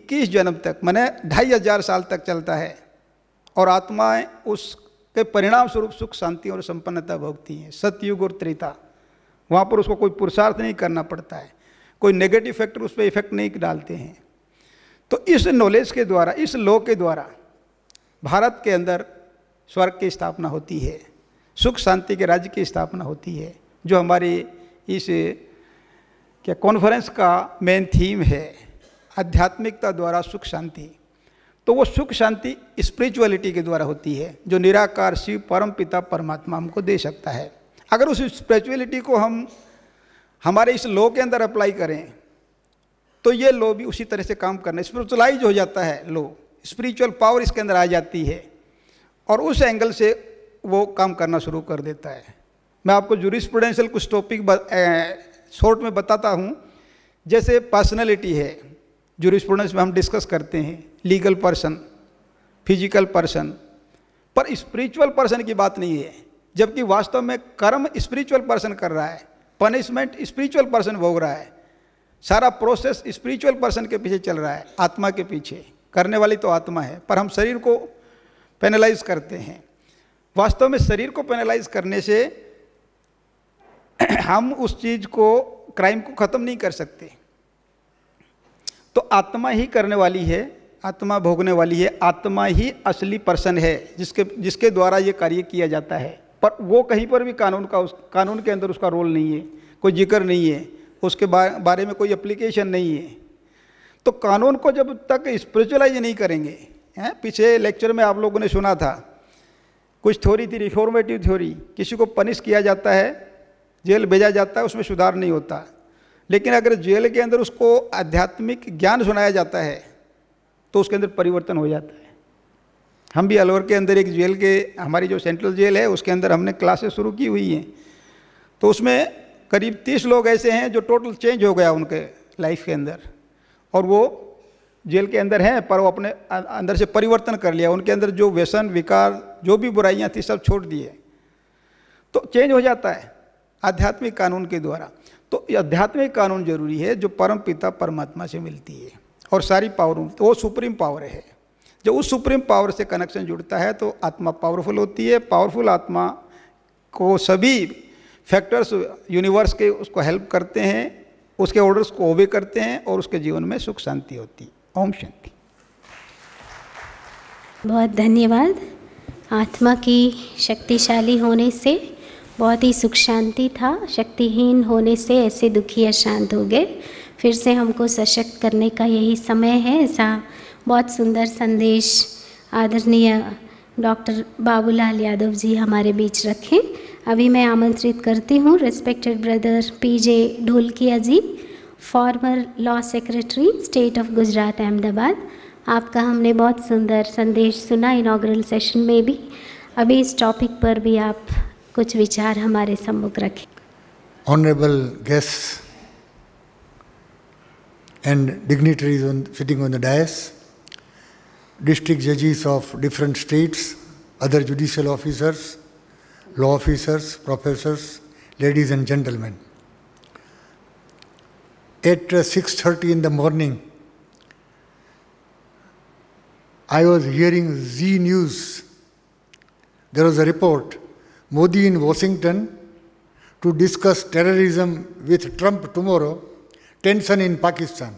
Speaker 2: 21 जन्म तक मैंने ढाई हजार साल तक चलता है और आत्माएं उसके परिणाम स्वरूप सुख शांति और संपन्नता भोगती हैं सतयुग और त्रिता वहाँ पर उसको कोई पुरुषार्थ नहीं करना पड़ता है कोई नेगेटिव फैक्टर उस पर इफेक्ट नहीं डालते हैं तो इस नॉलेज के द्वारा इस लॉ के द्वारा भारत के अंदर स्वर्ग की स्थापना होती है सुख शांति के राज्य की स्थापना होती है जो हमारी इस कि कॉन्फ्रेंस का मेन थीम है आध्यात्मिकता द्वारा सुख शांति तो वो सुख शांति स्पिरिचुअलिटी के द्वारा होती है जो निराकार शिव परम पिता परमात्मा हमको दे सकता है अगर उस स्पिरिचुअलिटी को हम हमारे इस लॉ के अंदर अप्लाई करें तो ये लो भी उसी तरह से काम करना स्पिरिचुअलाइज हो जाता है लो स्पिरिचुअल पावर इसके अंदर आ जाती है और उस एंगल से वो काम करना शुरू कर देता है मैं आपको जुरिस्पूडेंशियल कुछ टॉपिक शॉर्ट में बताता हूँ जैसे पर्सनैलिटी है जूरिस्प्रूडेंस में हम डिस्कस करते हैं लीगल पर्सन फिजिकल पर्सन पर स्पिरिचुअल पर्सन की बात नहीं है जबकि वास्तव में कर्म स्पिरिचुअल पर्सन कर रहा है पनिशमेंट स्पिरिचुअल पर्सन भोग रहा है सारा प्रोसेस स्पिरिचुअल पर्सन के पीछे चल रहा है आत्मा के पीछे करने वाली तो आत्मा है पर हम शरीर को पेनलाइज करते हैं वास्तव में शरीर को पेनलाइज करने से [clears throat] हम उस चीज़ को क्राइम को ख़त्म नहीं कर सकते तो आत्मा ही करने वाली है आत्मा भोगने वाली है आत्मा ही असली पर्सन है जिसके जिसके द्वारा ये कार्य किया जाता है पर वो कहीं पर भी कानून का उस कानून के अंदर उसका रोल नहीं है कोई जिक्र नहीं है उसके बारे में कोई एप्लीकेशन नहीं है तो कानून को जब तक स्पिरिचुअलाइज नहीं करेंगे हैं पीछे लेक्चर में आप लोगों ने सुना था कुछ थ्योरी थी रिफॉर्मेटिव थ्योरी किसी को पनिश किया जाता है जेल भेजा जाता है उसमें सुधार नहीं होता लेकिन अगर जेल के अंदर उसको आध्यात्मिक ज्ञान सुनाया जाता है तो उसके अंदर परिवर्तन हो जाता है हम भी अलवर के अंदर एक जेल के हमारी जो सेंट्रल जेल है उसके अंदर हमने क्लासेस शुरू की हुई हैं तो उसमें करीब तीस लोग ऐसे हैं जो टोटल चेंज हो गया उनके लाइफ के अंदर और वो जेल के अंदर हैं पर वो अपने अंदर से परिवर्तन कर लिया उनके अंदर जो व्यसन विकार जो भी बुराइयाँ थी सब छोड़ दिए तो चेंज हो जाता है आध्यात्मिक कानून के द्वारा तो आध्यात्मिक कानून जरूरी है जो परम पिता परमात्मा से मिलती है और सारी पावर वो सुप्रीम पावर है जब उस सुप्रीम पावर से कनेक्शन जुड़ता है तो आत्मा पावरफुल होती है पावरफुल आत्मा को सभी फैक्टर्स यूनिवर्स के उसको हेल्प करते हैं उसके ऑर्डर्स को ओबे करते हैं और उसके जीवन में सुख शांति होती ओम शांति
Speaker 1: बहुत धन्यवाद आत्मा की शक्तिशाली होने से बहुत ही सुख शांति था शक्तिहीन होने से ऐसे दुखी अशांत हो गए फिर से हमको सशक्त करने का यही समय है ऐसा बहुत सुंदर संदेश आदरणीय डॉक्टर बाबूलाल यादव जी हमारे बीच रखें अभी मैं आमंत्रित करती हूँ respected brother PJ Dholakia ji former law secretary state of Gujarat Ahmedabad आपका हमने बहुत सुंदर संदेश सुना इनाग्रल सेशन में भी अभी इस टॉपिक पर भी आप
Speaker 3: Honorable guests and dignitaries sitting on the dais, district judges of different states, other judicial officers, law officers, professors, ladies and gentlemen. At 6.30 in the morning, I was hearing Z News. There was a report Modi in Washington to discuss terrorism with Trump tomorrow, tension in Pakistan.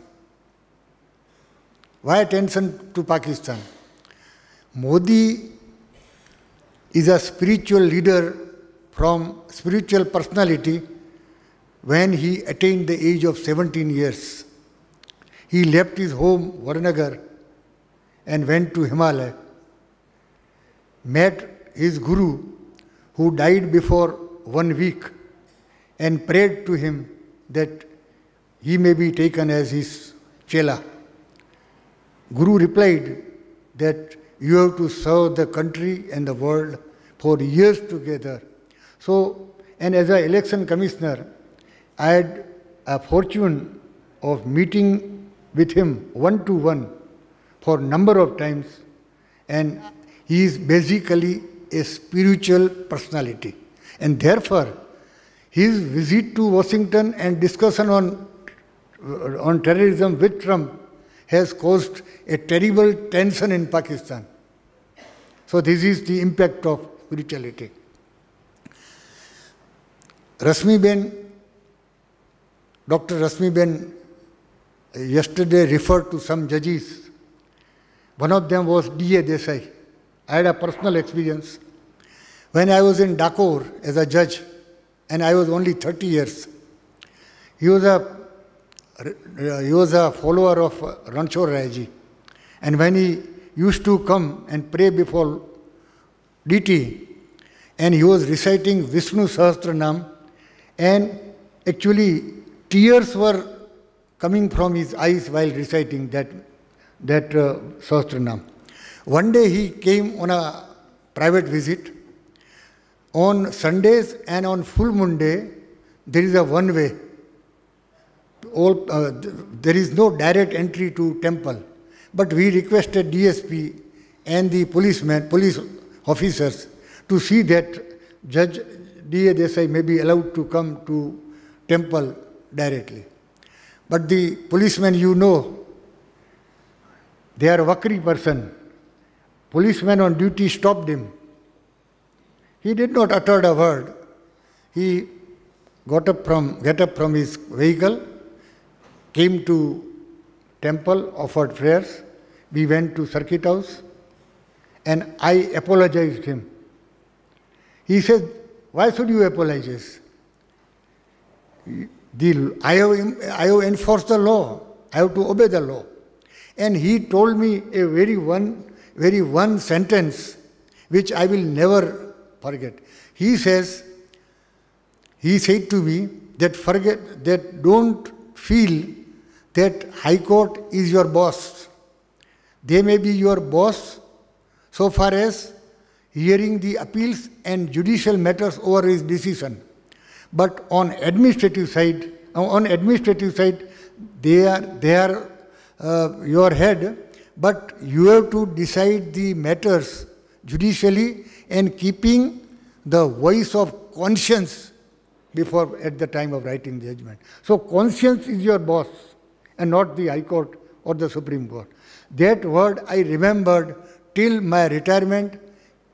Speaker 3: Why tension to Pakistan? Modi is a spiritual leader from spiritual personality when he attained the age of 17 years. He left his home, Varanagar, and went to Himalaya, met his guru, who died before one week and prayed to him that he may be taken as his chela. Guru replied that you have to serve the country and the world for years together. So, and as an election commissioner, I had a fortune of meeting with him one to one for number of times and he is basically a spiritual personality. And therefore, his visit to Washington and discussion on, on terrorism with Trump has caused a terrible tension in Pakistan. So this is the impact of spirituality. Rasmi Ben, Dr. Rasmi Ben yesterday referred to some judges. One of them was D.A. Desai. I had a personal experience. When I was in Dakor as a judge, and I was only 30 years, he was a, he was a follower of Ranchor Raiji. And when he used to come and pray before deity, and he was reciting Vishnu Sahasranam, and actually tears were coming from his eyes while reciting that, that uh, Sahasranam. One day he came on a private visit. On Sundays and on full moon day, there is a one way. All, uh, there is no direct entry to temple. But we requested DSP and the policemen, police officers to see that Judge D.A. Desai may be allowed to come to temple directly. But the policemen, you know, they are Vakri person policeman on duty stopped him. He did not utter a word. He got up from, get up from his vehicle, came to temple, offered prayers. We went to circuit house and I apologized him. He said, why should you apologize? The, I, have, I have enforced the law. I have to obey the law. And he told me a very one very one sentence which I will never forget. He says, he said to me that forget, that don't feel that High Court is your boss. They may be your boss so far as hearing the appeals and judicial matters over his decision. But on administrative side, on administrative side, they are, they are uh, your head but you have to decide the matters judicially and keeping the voice of conscience before at the time of writing judgment. So conscience is your boss and not the High Court or the Supreme Court. That word I remembered till my retirement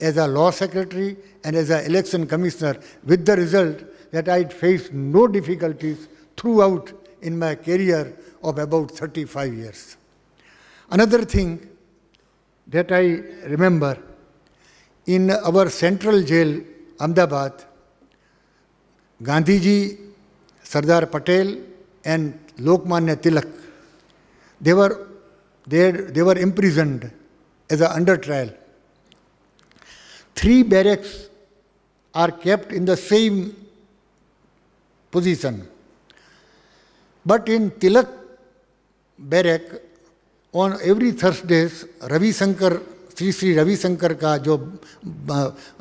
Speaker 3: as a law secretary and as an election commissioner with the result that I faced no difficulties throughout in my career of about 35 years. Another thing that I remember in our central jail, Ahmedabad, Gandhiji, Sardar Patel, and Lokmanya Tilak, they were, they, they were imprisoned as an under trial. Three barracks are kept in the same position. But in Tilak barrack, on every Thursday Ravishankar Shri Shri Ravishankar का जो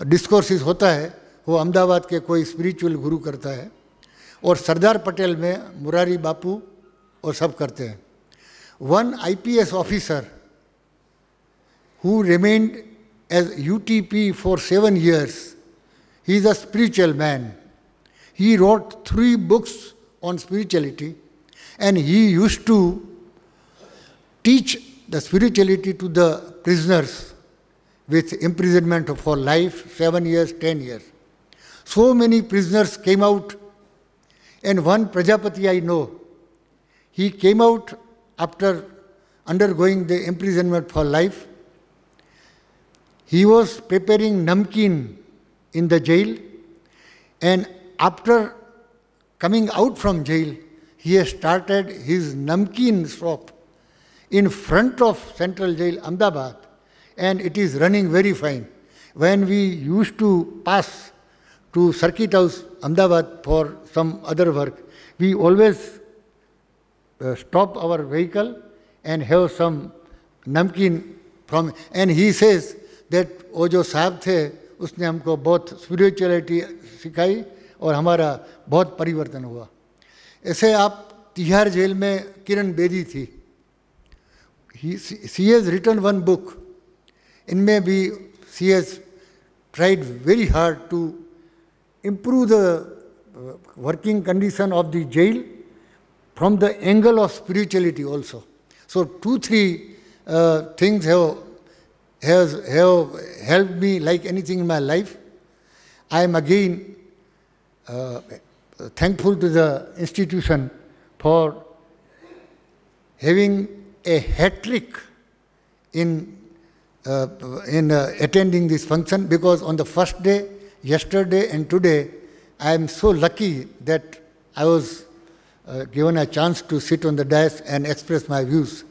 Speaker 3: discourses uh, होता है वो अहमदाबाद के कोई spiritual गुरु करता है और सरदार पटेल में मुरारी बापू और सब करते हैं one IPS officer who remained as UTP for seven years he is a spiritual man he wrote three books on spirituality and he use to teach the spirituality to the prisoners with imprisonment for life, seven years, ten years. So many prisoners came out, and one Prajapati I know, he came out after undergoing the imprisonment for life. He was preparing namkeen in the jail, and after coming out from jail, he started his namkeen shop. in front of Central Jail, Ahmedabad, and it is running very fine. When we used to pass to Circuit House, Ahmedabad for some other work, we always uh, stop our vehicle and have some namkeen from. And he says that वो जो साहब थे उसने हमको बहुत spirituality सिखाई और हमारा बहुत परिवर्तन हुआ ऐसे आप तिहाड़ जेल में किरण बेदी थी he, she has written one book. In maybe she has tried very hard to improve the uh, working condition of the jail from the angle of spirituality also. So two, three uh, things have, has, have helped me like anything in my life. I am again uh, thankful to the institution for having a hat trick in, uh, in uh, attending this function because on the first day, yesterday and today, I am so lucky that I was uh, given a chance to sit on the dais and express my views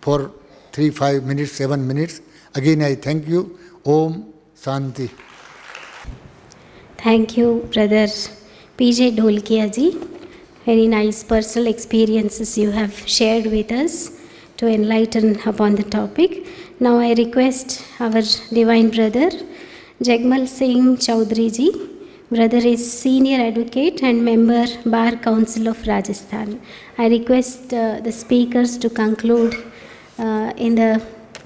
Speaker 3: for three, five minutes, seven minutes. Again, I thank you. Om Santi.
Speaker 1: Thank you, brother PJ Dholkia ji. Very nice personal experiences you have shared with us to enlighten upon the topic. Now I request our divine brother Jagmal Singh Chaudhary ji. Brother is senior advocate and member Bar Council of Rajasthan. I request uh, the speakers to conclude uh, in the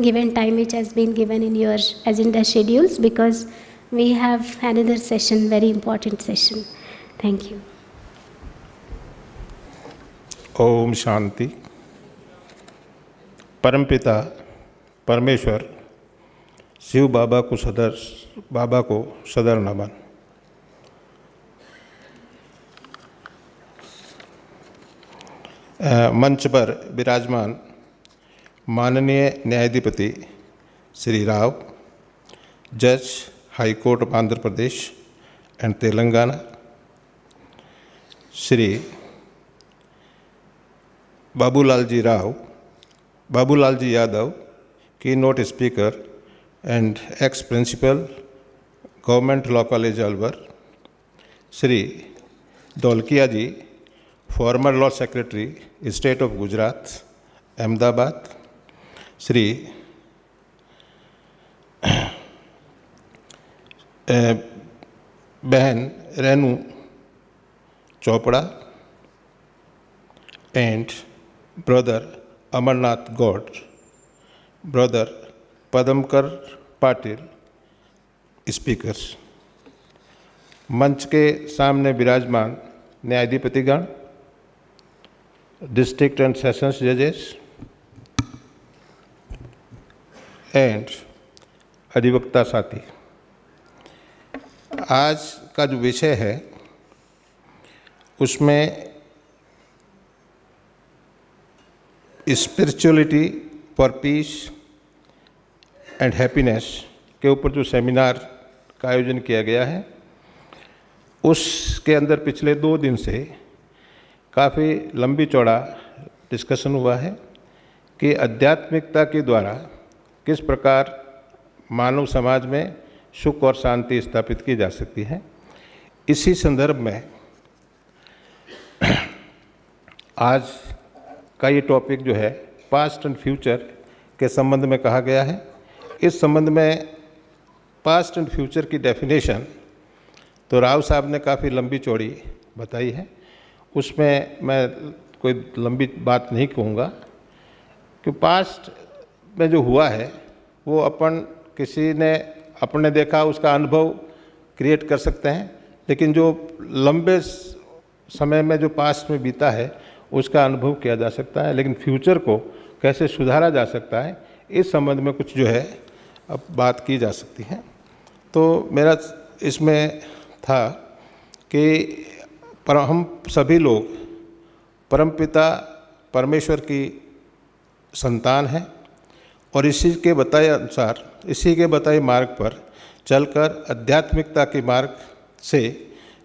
Speaker 1: given time which has been given in your agenda schedules because we have another session, very important session. Thank you.
Speaker 4: Om Shanti. परमपिता परमेश्वर शिव बाबा को सदर बाबा को सदर नमन मंच पर विराजमान माननीय न्यायाधिपति श्री राव जज high court of Andhra Pradesh and Telangana Shri Babulal ji Rao Babulal ji Yadav keynote speaker and ex principal government law college Alwar Shri Dholakia ji former law secretary state of Gujarat Ahmedabad Shri बहन Renu Chopra and brother Amarnath Goud brother Padmakar Patil speaker मंच के सामने विराजमान न्यायाधिपतिगण डिस्ट्रिक्ट एंड सेशंस जजेस एंड अधिवक्ता साथी आज का जो विषय है उसमें spirituality for peace and happiness के ऊपर जो सेमिनार का आयोजन किया गया है उसके अंदर पिछले दो दिन से काफ़ी लंबी चौड़ा डिस्कशन हुआ है कि आध्यात्मिकता के द्वारा किस प्रकार मानव समाज में सुख और शांति स्थापित की जा सकती है इसी संदर्भ में आज का ये टॉपिक जो है पास्ट एंड फ्यूचर के संबंध में कहा गया है इस संबंध में पास्ट एंड फ्यूचर की डेफिनेशन तो राव साहब ने काफ़ी लंबी चौड़ी बताई है उसमें मैं कोई लंबी बात नहीं कहूँगा कि पास्ट में जो हुआ है वो अपन किसी ने अपने देखा उसका अनुभव क्रिएट कर सकते हैं लेकिन जो लंबे समय में जो पास्ट में बीता है उसका अनुभव किया जा सकता है लेकिन फ्यूचर को कैसे सुधारा जा सकता है इस संबंध में कुछ जो है अब बात की जा सकती है तो मेरा इसमें था कि पर हम सभी लोग परमपिता परमेश्वर की संतान हैं और इसी के बताए अनुसार इसी के बताए मार्ग पर चलकर आध्यात्मिकता के मार्ग से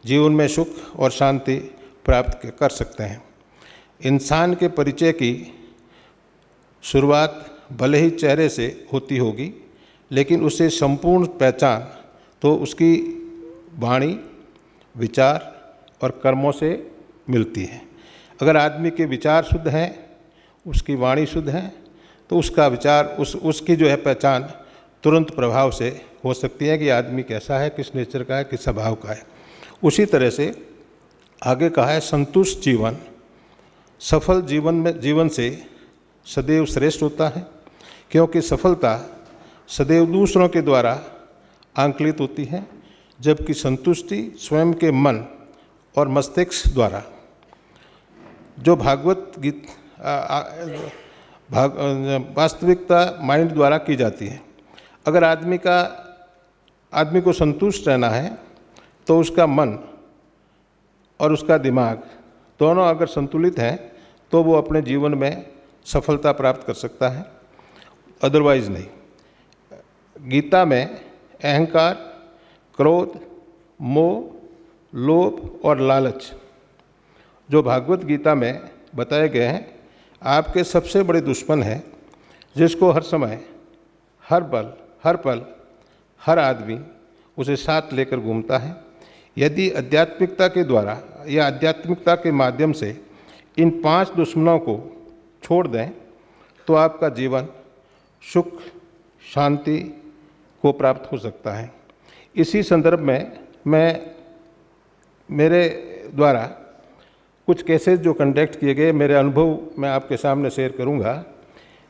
Speaker 4: जीवन में सुख और शांति प्राप्त कर सकते हैं इंसान के परिचय की शुरुआत भले ही चेहरे से होती होगी लेकिन उसे संपूर्ण पहचान तो उसकी वाणी विचार और कर्मों से मिलती है अगर आदमी के विचार शुद्ध हैं उसकी वाणी शुद्ध है तो उसका विचार उस उसकी जो है पहचान तुरंत प्रभाव से हो सकती है कि आदमी कैसा है किस नेचर का है किस स्वभाव का है उसी तरह से आगे कहा है संतुष्ट जीवन सफल जीवन में जीवन से सदैव श्रेष्ठ होता है क्योंकि सफलता सदैव दूसरों के द्वारा आंकलित होती है जबकि संतुष्टि स्वयं के मन और मस्तिष्क द्वारा जो भागवत गीत भाग वास्तविकता माइंड द्वारा की जाती है अगर आदमी का आदमी को संतुष्ट रहना है तो उसका मन और उसका दिमाग दोनों अगर संतुलित हैं तो वो अपने जीवन में सफलता प्राप्त कर सकता है अदरवाइज नहीं गीता में अहंकार क्रोध मोह लोभ और लालच जो भागवत गीता में बताए गए हैं आपके सबसे बड़े दुश्मन हैं जिसको हर समय हर पल हर पल हर आदमी उसे साथ लेकर घूमता है यदि आध्यात्मिकता के द्वारा या आध्यात्मिकता के माध्यम से इन पांच दुश्मनों को छोड़ दें तो आपका जीवन सुख शांति को प्राप्त हो सकता है इसी संदर्भ में मैं मेरे द्वारा कुछ केसेस जो कंडक्ट किए गए मेरे अनुभव मैं आपके सामने शेयर करूंगा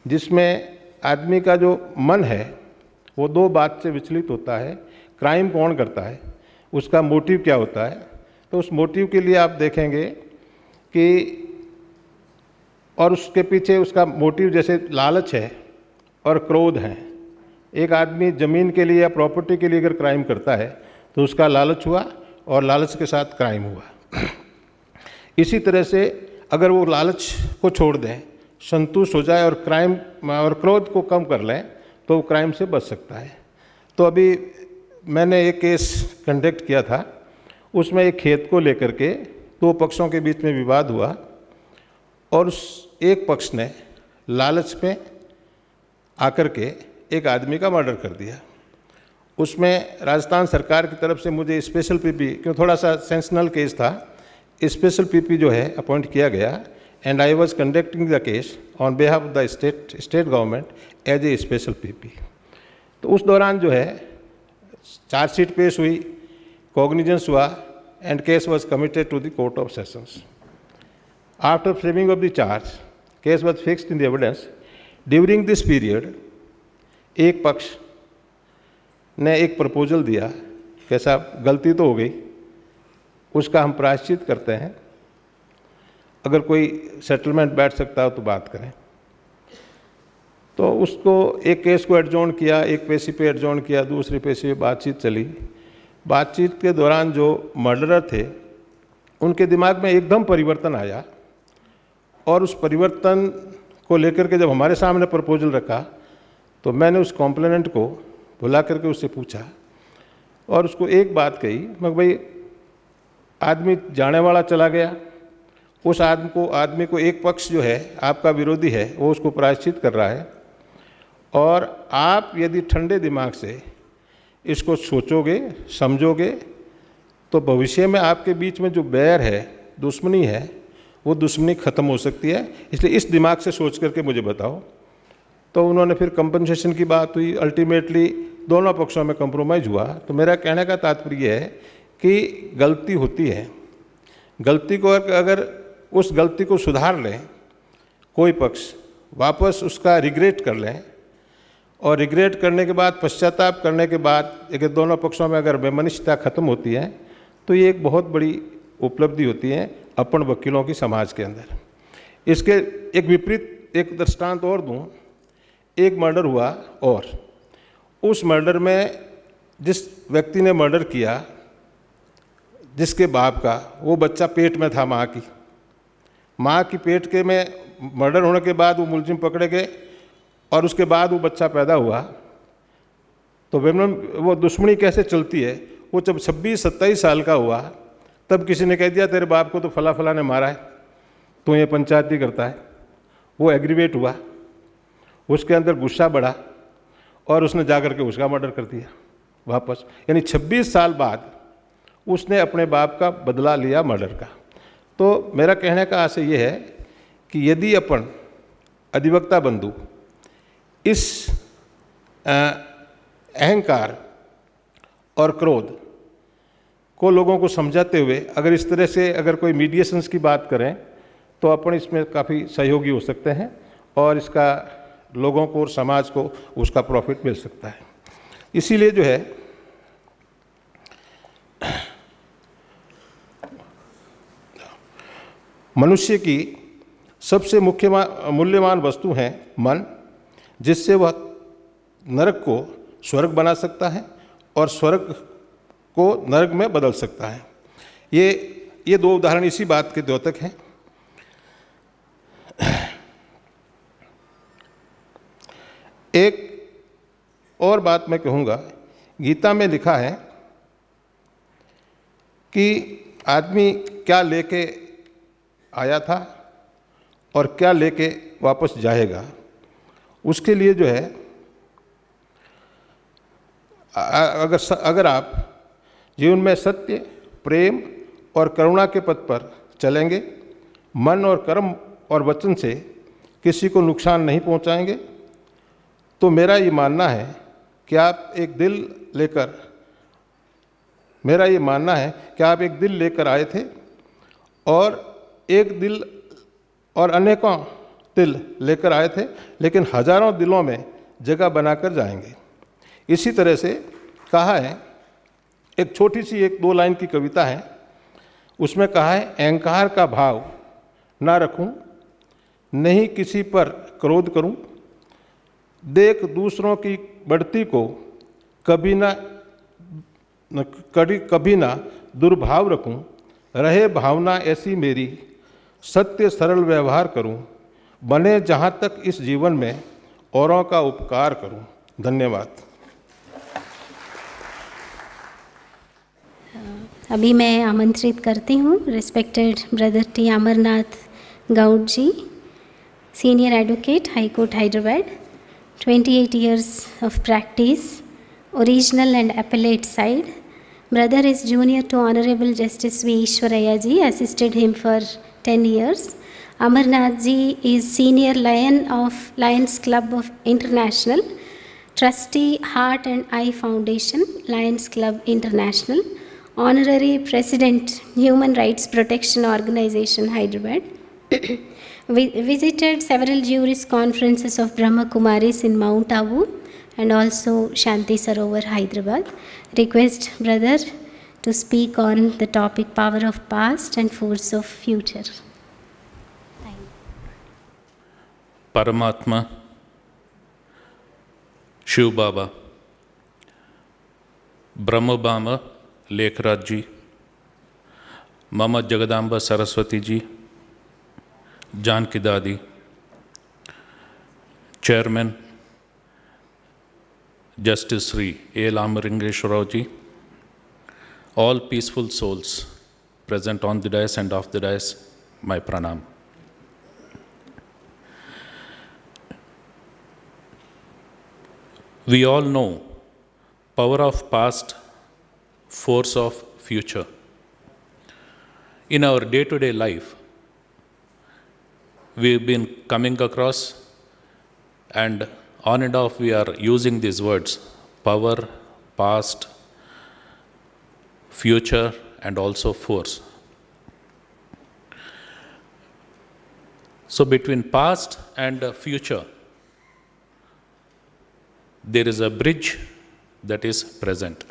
Speaker 4: जिसमें आदमी का जो मन है वो दो बात से विचलित होता है क्राइम कौन करता है उसका मोटिव क्या होता है तो उस मोटिव के लिए आप देखेंगे कि और उसके पीछे उसका मोटिव जैसे लालच है और क्रोध है एक आदमी ज़मीन के लिए या प्रॉपर्टी के लिए अगर क्राइम करता है तो उसका लालच हुआ और लालच के साथ क्राइम हुआ इसी तरह से अगर वो लालच को छोड़ दें संतुष्ट हो जाए और क्राइम और क्रोध को कम कर लें तो वो क्राइम से बच सकता है तो अभी मैंने एक केस कंडक्ट किया था उसमें एक खेत को लेकर के दो पक्षों के बीच में विवाद हुआ और उस एक पक्ष ने लालच में आकर के एक आदमी का मर्डर कर दिया उसमें राजस्थान सरकार की तरफ से मुझे स्पेशल पीपी क्यों थोड़ा सा सेंसनल केस था स्पेशल पीपी जो है अपॉइंट किया गया and I was conducting the case on behalf of the state state government as a special PP तो उस दौरान जो है चार्जशीट पेश हुई कॉग्निजेंस हुआ and case was committed to the court of sessions After framing of the charge, case was fixed in the evidence. During this period, ek paksh ne ek proposal diya कि साहब गलती तो हो गई उसका हम प्रायश्चित करते हैं अगर कोई सेटलमेंट बैठ सकता हो तो बात करें तो उसको एक केस को एडजोन किया एक पेशी पे एडजोन किया दूसरे पेशी पे बातचीत चली बातचीत के दौरान जो मर्डरर थे उनके दिमाग में एकदम परिवर्तन आया और उस परिवर्तन को लेकर के जब हमारे सामने प्रपोजल रखा तो मैंने उस कॉम्प्लेनेंट को बुला करके उससे पूछा और उसको एक बात कही मैं भाई आदमी जाने वाला चला गया उस आदमी को आदमी को एक पक्ष जो है आपका विरोधी है वो उसको प्रायश्चित कर रहा है और आप यदि ठंडे दिमाग से इसको सोचोगे समझोगे तो भविष्य में आपके बीच में जो बैर है दुश्मनी है वो दुश्मनी ख़त्म हो सकती है इसलिए इस दिमाग से सोच करके मुझे बताओ तो उन्होंने फिर कंपनसेशन की बात हुई अल्टीमेटली दोनों पक्षों में कंप्रोमाइज़ हुआ तो मेरा कहने का तात्पर्य है कि गलती होती है गलती को अगर उस गलती को सुधार लें कोई पक्ष वापस उसका रिग्रेट कर लें और रिग्रेट करने के बाद पश्चाताप करने के बाद अगर दोनों पक्षों में अगर वैमनिष्ठता खत्म होती है तो ये एक बहुत बड़ी उपलब्धि होती है अपन वकीलों की समाज के अंदर इसके एक विपरीत एक दृष्टांत और दूँ एक मर्डर हुआ और उस मर्डर में जिस व्यक्ति ने मर्डर किया जिसके बाप का वो बच्चा पेट में था माँ की माँ की पेट के में मर्डर होने के बाद वो मुलजिम पकड़े गए और उसके बाद वो बच्चा पैदा हुआ तो वेमन वो दुश्मनी कैसे चलती है वो जब 26 सत्ताईस साल का हुआ तब किसी ने कह दिया तेरे बाप को तो फला फला ने मारा है तू ये पंचायती करता है वो एग्रीवेट हुआ उसके अंदर गुस्सा बढ़ा और उसने जा करके के उसका मर्डर कर दिया वापस यानी 26 साल बाद उसने अपने बाप का बदला लिया मर्डर का तो मेरा कहने का आशय यह है कि यदि अपन अधिवक्ता बंधु इस अहंकार और क्रोध को लोगों को समझाते हुए अगर इस तरह से अगर कोई मीडिएशंस की बात करें तो अपन इसमें काफ़ी सहयोगी हो सकते हैं और इसका लोगों को और समाज को उसका प्रॉफिट मिल सकता है इसीलिए जो है मनुष्य की सबसे मुख्य मूल्यवान वस्तु है मन जिससे वह नरक को स्वर्ग बना सकता है और स्वर्ग को नरक में बदल सकता है ये ये दो उदाहरण इसी बात के द्योतक हैं एक और बात मैं कहूँगा गीता में लिखा है कि आदमी क्या लेके आया था और क्या लेके वापस जाएगा उसके लिए जो है अगर अगर आप जीवन में सत्य प्रेम और करुणा के पथ पर चलेंगे मन और कर्म और वचन से किसी को नुकसान नहीं पहुंचाएंगे तो मेरा ये मानना है कि आप एक दिल लेकर मेरा ये मानना है कि आप एक दिल लेकर आए थे और एक दिल और अनेकों दिल लेकर आए थे लेकिन हजारों दिलों में जगह बनाकर जाएंगे इसी तरह से कहा है एक छोटी सी एक दो लाइन की कविता है उसमें कहा है अहंकार का भाव ना रखूं, नहीं किसी पर क्रोध करूं, देख दूसरों की बढ़ती को कभी ना कभी कभी ना दुर्भाव रखूं, रहे भावना ऐसी मेरी सत्य सरल व्यवहार करूं, बने जहाँ तक इस जीवन में औरों का उपकार करूं। धन्यवाद
Speaker 1: अभी मैं आमंत्रित करती हूँ respected brother T Amarnath Gaur ji senior advocate high court Hyderabad 28 years of practice original and appellate side brother is junior to honourable justice V ईश्वरया ji assisted him for ten years Amarnath ji is senior lion of lions club of international trustee heart and eye foundation lions club international Honorary President, Human Rights Protection Organization, Hyderabad, we [coughs] visited several jurist conferences of Brahma Kumaris in Mount Abu and also Shanti Sarovar, Hyderabad. Request brother to speak on the topic power of past and force of future.
Speaker 5: Paramatma, Shiv Baba, Brahma Bama, Lekhraj ji Mohammad जगदाम्ब Saraswati ji Janki Dadi chairman justice Shri A लामरिंगेश्वराव ji all peaceful souls present on the dais and off the dais my प्रणाम we all know power of past force of future. In our day to day life, we've been coming across and on and off we are using these words power, past, future, and also force. So, between past and future, there is a bridge that is present.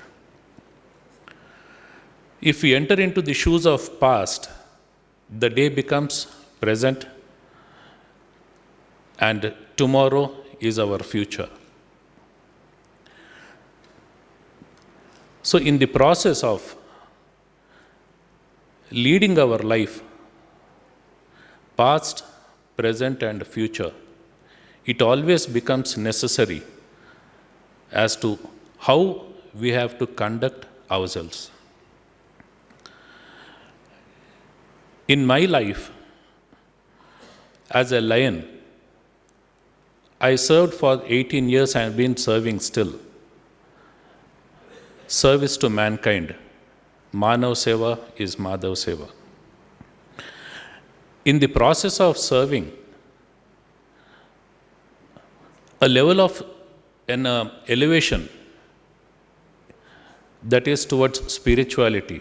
Speaker 5: If we enter into the shoes of past, the day becomes present and tomorrow is our future. So, in the process of leading our life, past, present, and future, it always becomes necessary as to how we have to conduct ourselves. In my life, as a lion, I served for 18 years and have been serving still. Service to mankind. Manav Seva is Madhav Seva. In the process of serving, a level of an uh, elevation that is towards spirituality.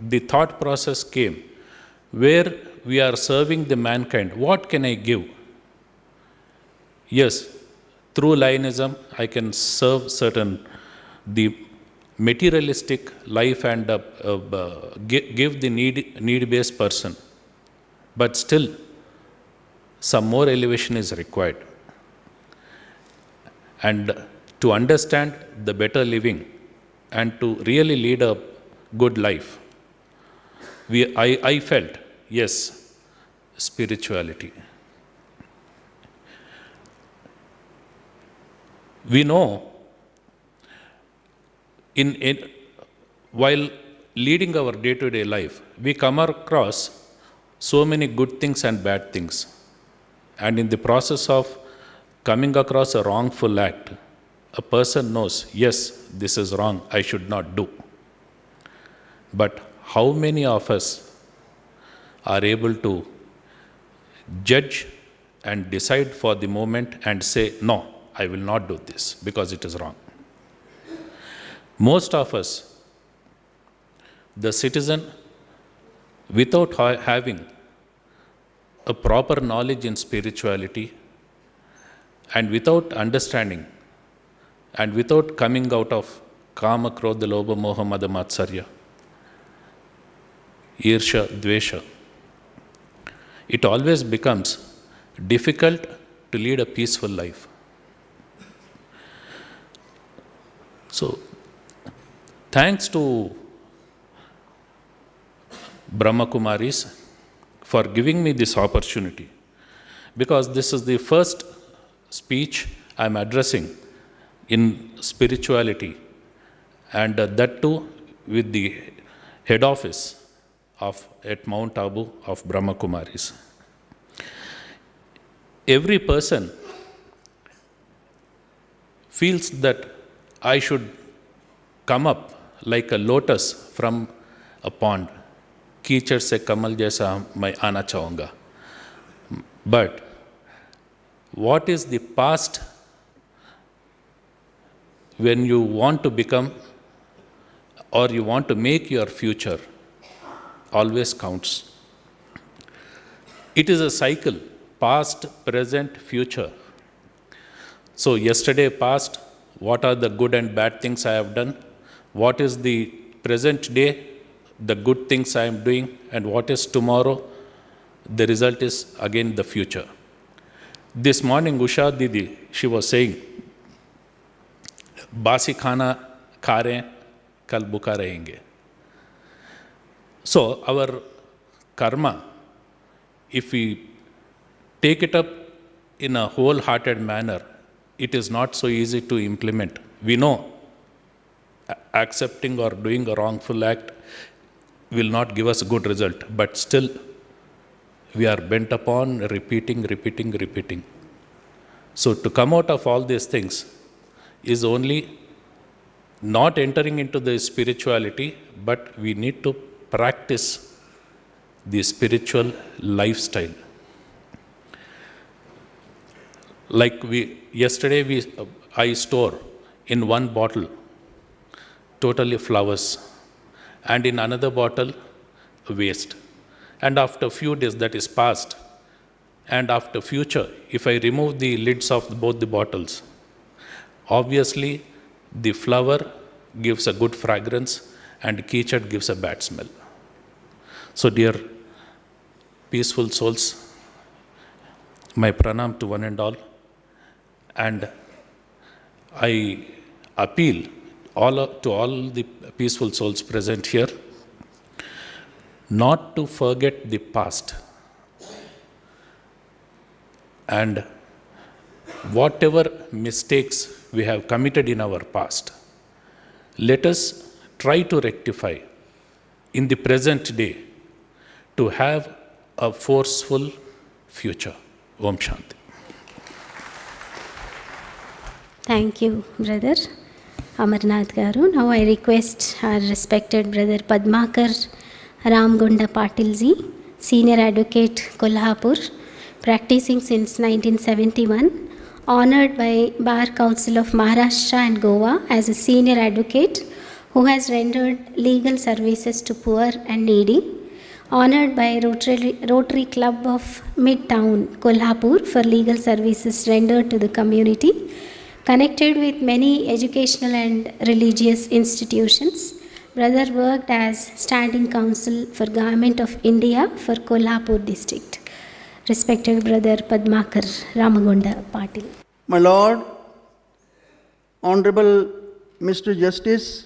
Speaker 5: The thought process came where we are serving the mankind, what can I give? Yes, through Lionism, I can serve certain, the materialistic life and uh, uh, uh give the need, need-based person. But still, some more elevation is required. And to understand the better living and to really lead a good life, we, I, I felt, yes, spirituality. We know in, in while leading our day to day life, we come across so many good things and bad things. And in the process of coming across a wrongful act, a person knows, yes, this is wrong, I should not do. But how many of us are able to judge and decide for the moment and say, no, I will not do this because it is wrong. Most of us, the citizen, without ha having a proper knowledge in spirituality and without understanding and without coming out of kama, krodha, loba, moha, mada, matsarya, Irsha, Dvesha, it always becomes difficult to lead a peaceful life. So, thanks to Brahma Kumaris for giving me this opportunity because this is the first speech I am addressing in spirituality and that too with the head office of, at Mount Abu of Brahmakumaris. Every person feels that I should come up like a lotus from a pond. Kichar se kamal jaisa mai आना चाहूँगा But what is the past when you want to become or you want to make your future always counts. It is a cycle, past, present, future. So yesterday past, what are the good and bad things I have done? What is the present day, the good things I am doing? And what is tomorrow? The result is again the future. This morning, Usha Didi, she was saying, "Basi khana खा रहे buka कल so our karma, if we take it up in a wholehearted manner, it is not so easy to implement. We know accepting or doing a wrongful act will not give us a good result, but still we are bent upon repeating, repeating, repeating. So to come out of all these things is only not entering into the spirituality, but we need to practice the spiritual lifestyle. Like we yesterday, we uh, I store in one bottle totally flowers, and in another bottle waste. And after few days, that is past. And after future, if I remove the lids of both the bottles, obviously the flower gives a good fragrance and kichad gives a bad smell. So dear peaceful souls, my pranam to one and all and I appeal all, to all the peaceful souls present here not to forget the past and whatever mistakes we have committed in our past. Let us try to rectify in the present day to have a forceful future.
Speaker 1: Om Shanti. Thank you, brother Amarnath Garu. Now I request our respected brother Padmakar Ramgunda Patilji, senior advocate Kolhapur, practicing since 1971, honored by Bar Council of Maharashtra and Goa as a senior advocate who has rendered legal services to poor and needy, honored by Rotary, Rotary Club of Midtown, Kolhapur for legal services rendered to the community, connected with many educational and religious institutions. Brother worked as standing counsel for Government of India for Kolhapur district. Respected Brother Padmakar Ramagonda Patil.
Speaker 6: My Lord, Honorable Mr. Justice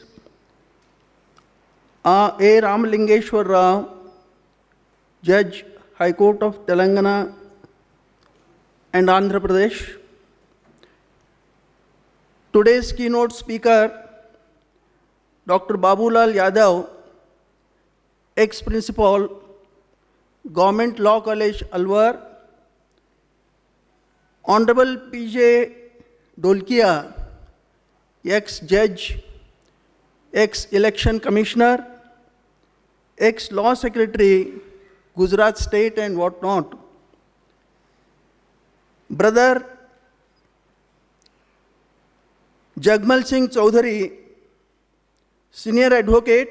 Speaker 6: ए रामलिंगेश्वर राव जज high court of Telangana and Andhra Pradesh today की note speaker doctor Babulal Yadav x principal government law college Alwar honourable P जे Dholakia x जज x election commissioner ex law secretary, Gujarat state, and what not Brother Jagmal Singh choudhary senior advocate,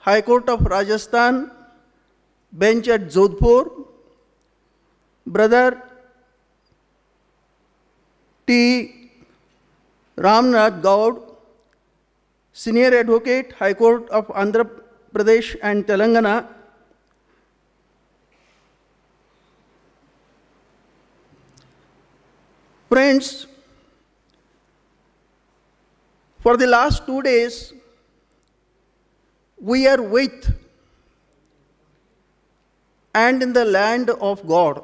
Speaker 6: High Court of Rajasthan, bench at Jodhpur. Brother T. Ramnath Gaud, senior advocate, High Court of Andhra Pradesh and Telangana, Friends, for the last two days, we are with and in the land of God.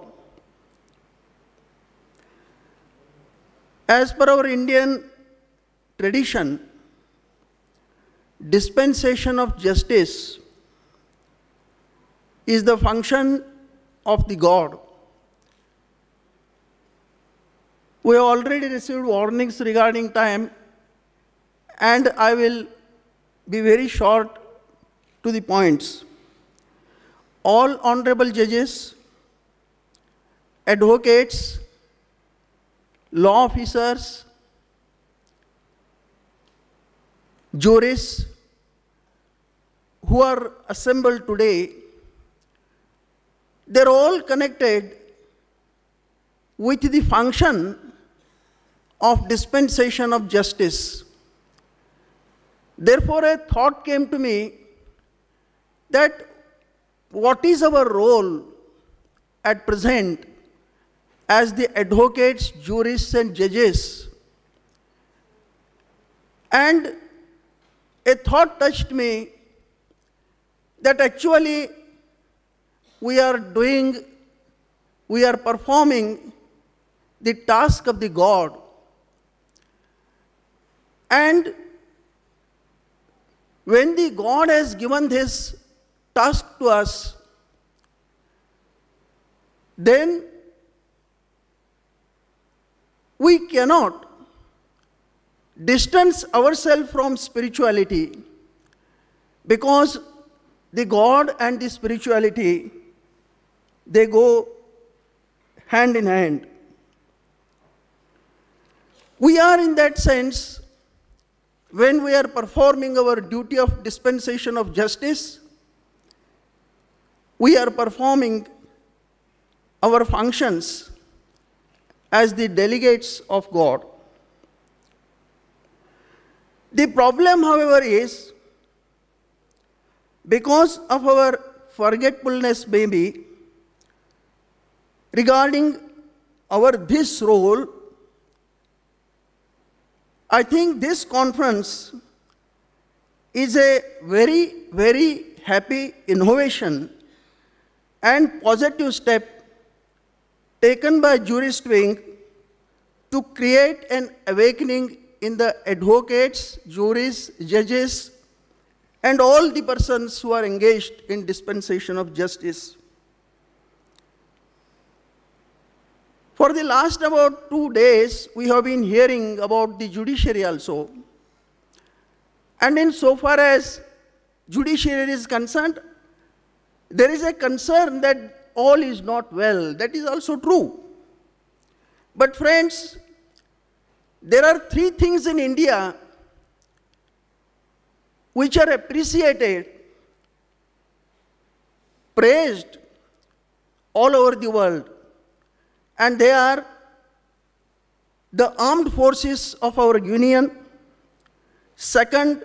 Speaker 6: As per our Indian tradition, dispensation of justice is the function of the God. We have already received warnings regarding time, and I will be very short to the points. All honorable judges, advocates, law officers, jurists, who are assembled today, they're all connected with the function of dispensation of justice. Therefore, a thought came to me that what is our role at present as the advocates, jurists, and judges? And a thought touched me that actually we are doing, we are performing the task of the God. And when the God has given this task to us, then we cannot distance ourselves from spirituality because the God and the spirituality, they go hand in hand. We are, in that sense, when we are performing our duty of dispensation of justice, we are performing our functions as the delegates of God. The problem, however, is because of our forgetfulness maybe regarding our this role, I think this conference is a very, very happy innovation and positive step taken by jurist wing to create an awakening in the advocates, juries, judges, and all the persons who are engaged in dispensation of justice. For the last about two days, we have been hearing about the judiciary also. And in so far as judiciary is concerned, there is a concern that all is not well. That is also true. But friends, there are three things in India which are appreciated, praised all over the world. And they are the armed forces of our union. Second,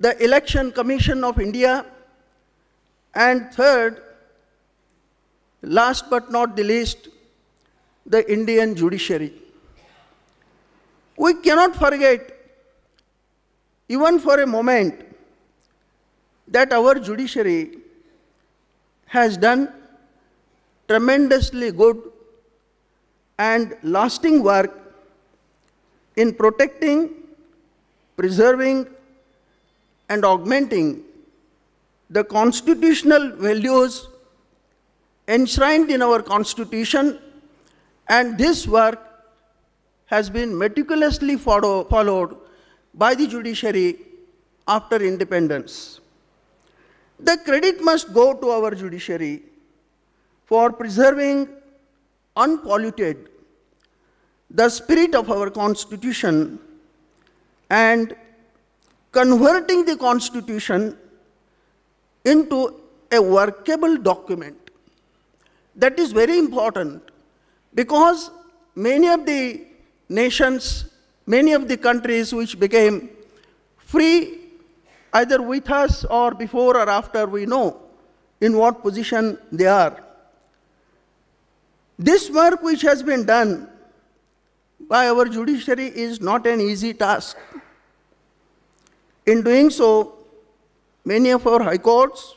Speaker 6: the Election Commission of India. And third, last but not the least, the Indian judiciary. We cannot forget even for a moment, that our judiciary has done tremendously good and lasting work in protecting, preserving, and augmenting the constitutional values enshrined in our constitution and this work has been meticulously follow followed by the judiciary after independence. The credit must go to our judiciary for preserving unpolluted the spirit of our constitution and converting the constitution into a workable document. That is very important because many of the nations many of the countries which became free, either with us or before or after, we know in what position they are. This work which has been done by our judiciary is not an easy task. In doing so, many of our high courts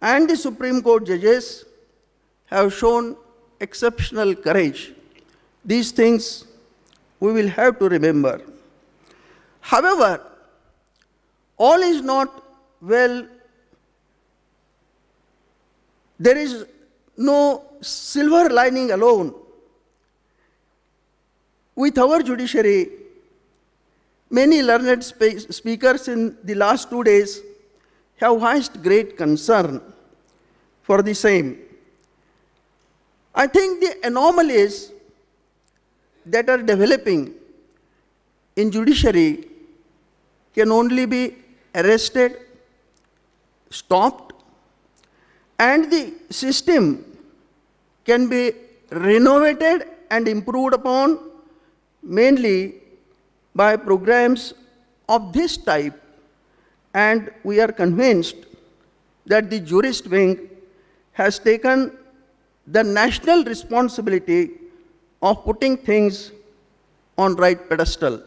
Speaker 6: and the Supreme Court judges have shown exceptional courage. These things we will have to remember. However, all is not well, there is no silver lining alone. With our judiciary, many learned spe speakers in the last two days have voiced great concern for the same. I think the anomalies that are developing in judiciary can only be arrested, stopped, and the system can be renovated and improved upon mainly by programs of this type and we are convinced that the jurist wing has taken the national responsibility of putting things on right pedestal.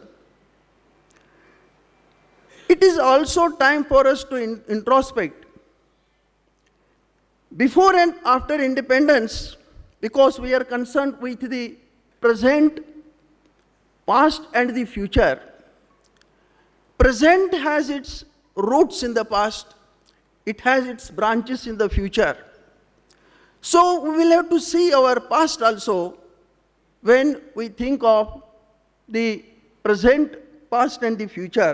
Speaker 6: It is also time for us to in introspect. Before and after independence, because we are concerned with the present, past and the future, present has its roots in the past, it has its branches in the future. So we will have to see our past also when we think of the present, past and the future,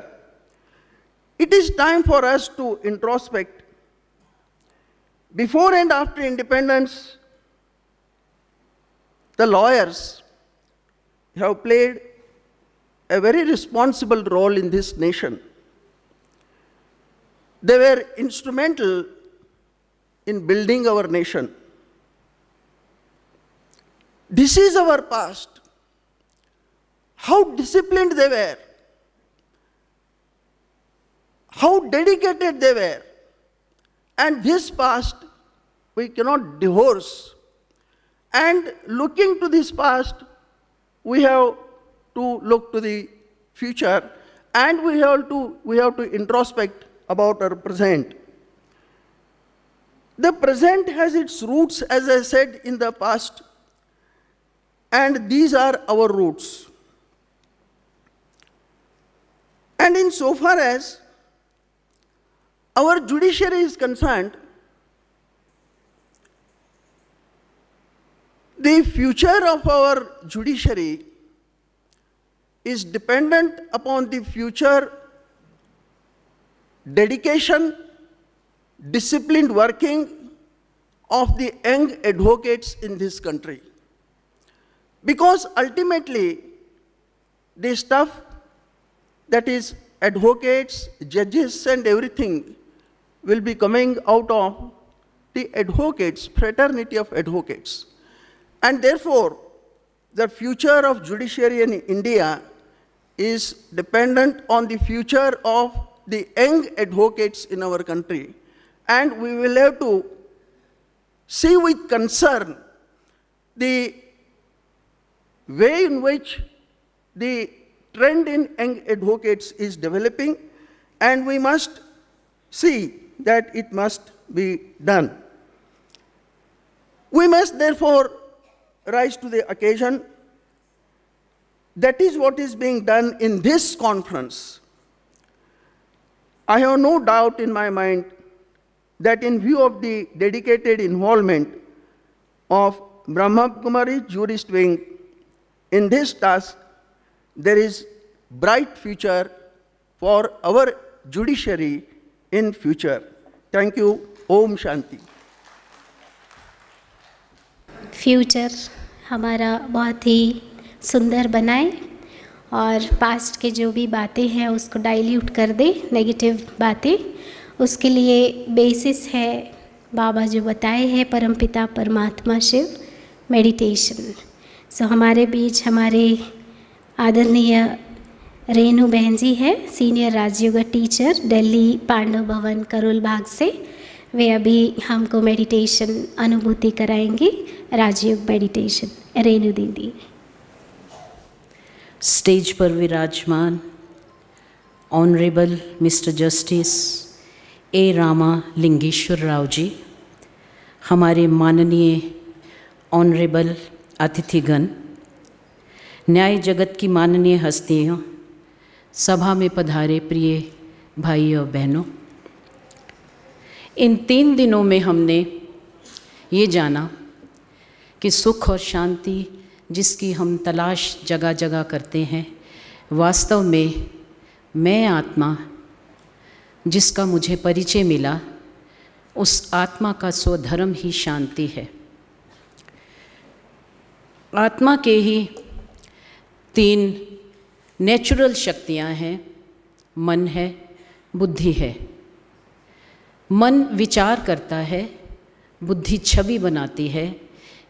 Speaker 6: it is time for us to introspect. Before and after independence, the lawyers have played a very responsible role in this nation. They were instrumental in building our nation. This is our past. How disciplined they were. How dedicated they were. And this past we cannot divorce. And looking to this past, we have to look to the future and we have to, we have to introspect about our present. The present has its roots, as I said, in the past and these are our roots. And in so far as our judiciary is concerned, the future of our judiciary is dependent upon the future dedication, disciplined working of the young advocates in this country. Because ultimately, the stuff that is advocates, judges, and everything will be coming out of the advocates, fraternity of advocates. And therefore, the future of judiciary in India is dependent on the future of the young advocates in our country. And we will have to see with concern the way in which the trend in young advocates is developing, and we must see that it must be done. We must therefore rise to the occasion. That is what is being done in this conference. I have no doubt in my mind that in view of the dedicated involvement of Brahma Kumari Jurist Wing In this task, there is bright future for our judiciary in future. Thank you. Om Shanti.
Speaker 1: Future हमारा बहुत ही सुंदर बनाए और past के जो भी बातें हैं उसको डाइल्यूट कर दे नेगेटिव बातें उसके लिए बेसिस है बाबा जो बताए हैं परमपिता परमात्मा शिव मेडिटेशन सो हमारे बीच हमारे आदरणीय रेनू बहन जी है सीनियर राजयोग टीचर दिल्ली पांडव भवन करोल बाग से वे अभी हमको मेडिटेशन अनुभूति कराएंगे राजयोग मेडिटेशन रेनु दीदी
Speaker 7: स्टेज पर विराजमान honourable mister justice A Rama Lingeshwar Rao ji हमारे माननीय ऑनरेबल अतिथिगण न्याय जगत की माननीय हस्तियों सभा में पधारे प्रिय भाई और बहनों इन तीन दिनों में हमने ये जाना कि सुख और शांति जिसकी हम तलाश जगह जगह करते हैं वास्तव में मैं आत्मा जिसका मुझे परिचय मिला उस आत्मा का स्वधर्म ही शांति है आत्मा के ही तीन नेचुरल शक्तियाँ हैं मन है बुद्धि है मन विचार करता है बुद्धि छवि बनाती है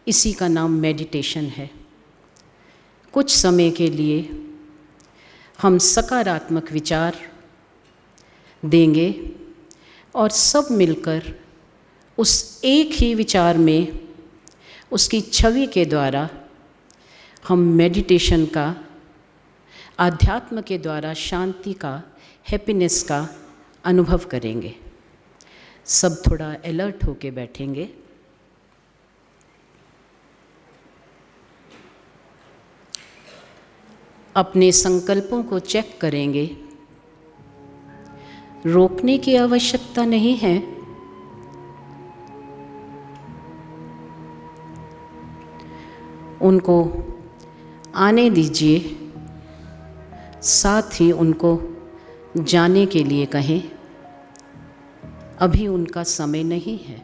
Speaker 7: इसी का नाम मेडिटेशन है कुछ समय के लिए हम सकारात्मक विचार देंगे और सब मिलकर उस एक ही विचार में उसकी छवि के द्वारा हम मेडिटेशन का आध्यात्म के द्वारा शांति का हैप्पीनेस का अनुभव करेंगे सब थोड़ा अलर्ट होके बैठेंगे अपने संकल्पों को चेक करेंगे रोकने की आवश्यकता नहीं है उनको आने दीजिए साथ ही उनको जाने के लिए कहें अभी उनका समय नहीं है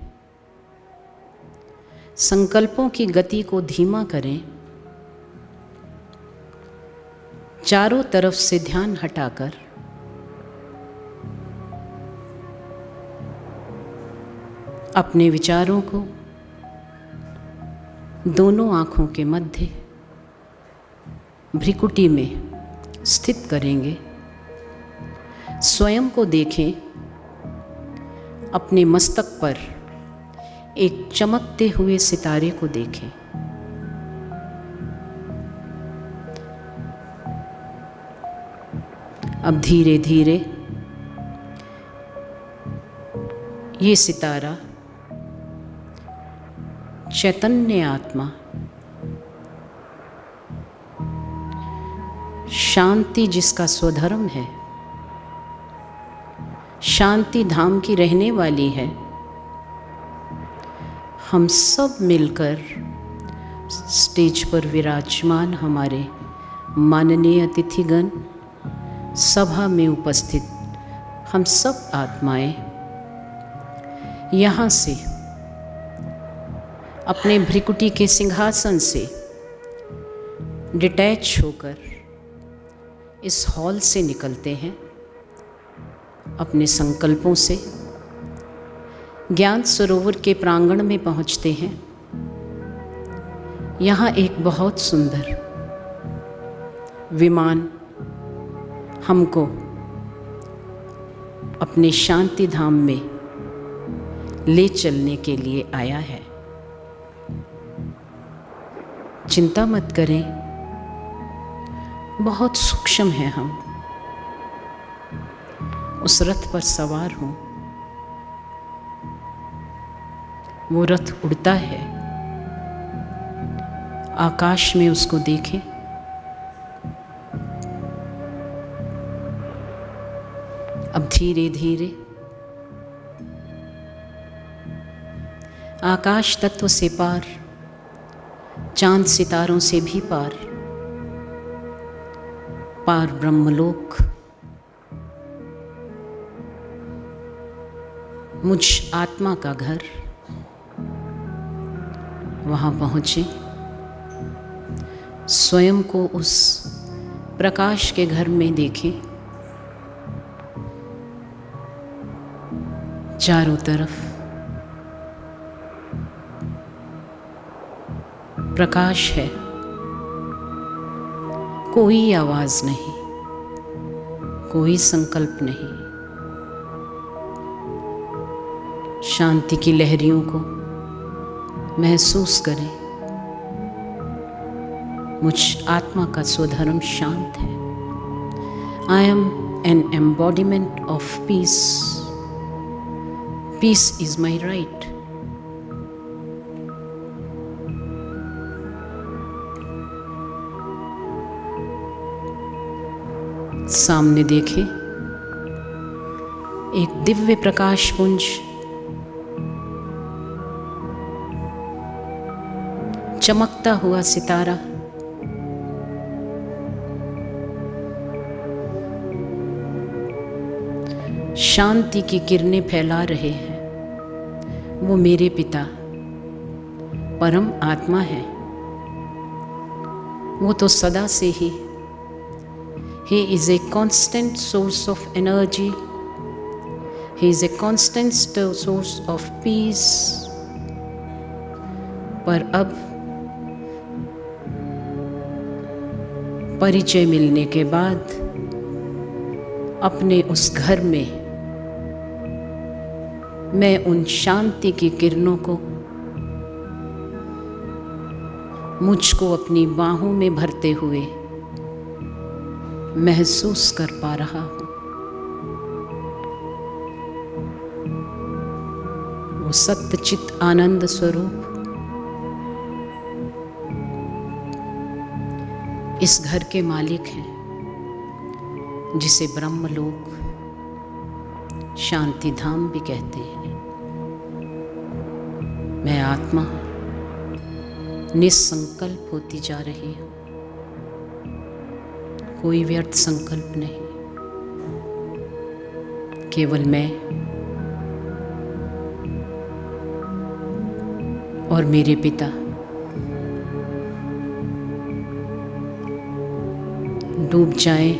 Speaker 7: संकल्पों की गति को धीमा करें चारों तरफ से ध्यान हटाकर अपने विचारों को दोनों आंखों के मध्य भ्रिकुटी में स्थित करेंगे स्वयं को देखें अपने मस्तक पर एक चमकते हुए सितारे को देखें अब धीरे धीरे ये सितारा चैतन्य आत्मा शांति जिसका स्वधर्म है शांति धाम की रहने वाली है हम सब मिलकर स्टेज पर विराजमान हमारे माननीय अतिथिगण सभा में उपस्थित हम सब आत्माएं यहाँ से अपने भ्रिकुटी के सिंहासन से डिटैच होकर इस हॉल से निकलते हैं अपने संकल्पों से ज्ञान सरोवर के प्रांगण में पहुंचते हैं यहाँ एक बहुत सुंदर विमान हमको अपने शांति धाम में ले चलने के लिए आया है चिंता मत करें बहुत सूक्ष्म हैं हम उस रथ पर सवार हूं वो रथ उड़ता है आकाश में उसको देखें अब धीरे धीरे आकाश तत्व से पार चांद सितारों से भी पार पार ब्रह्मलोक मुझ आत्मा का घर वहां पहुंचे स्वयं को उस प्रकाश के घर में देखें चारों तरफ प्रकाश है कोई आवाज नहीं कोई संकल्प नहीं शांति की लहरियों को महसूस करें मुझ आत्मा का स्वधर्म शांत है I am an embodiment of peace peace is my right सामने देखे एक दिव्य प्रकाश पुंज चमकता हुआ सितारा शांति की किरणें फैला रहे हैं वो मेरे पिता परम आत्मा है वो तो सदा से ही He is a constant source of energy. He is a constant source of peace. पर अब परिचय मिलने के बाद अपने उस घर में मैं उन शांति की किरणों को मुझको अपनी बाहों में भरते हुए महसूस कर पा रहा हूं वो सत्यचित आनंद स्वरूप इस घर के मालिक हैं जिसे ब्रह्मलोक शांति धाम भी कहते हैं मैं आत्मा निसंकल्प होती जा रही हूँ कोई व्यर्थ संकल्प नहीं केवल मैं और मेरे पिता डूब जाएं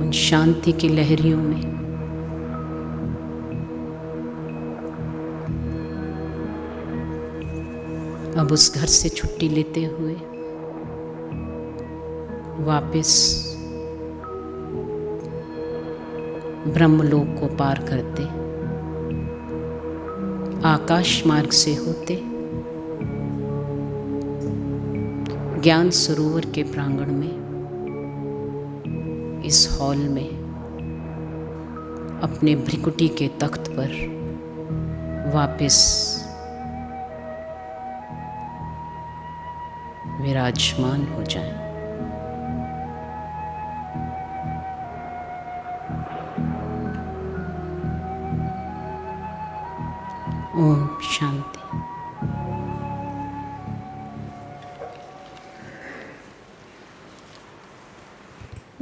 Speaker 7: उन शांति की लहरियों में अब उस घर से छुट्टी लेते हुए वापस ब्रह्मलोक को पार करते आकाश मार्ग से होते ज्ञान सरोवर के प्रांगण में इस हॉल में अपने भ्रिकुटी के तख्त पर वापस विराजमान हो जाएं।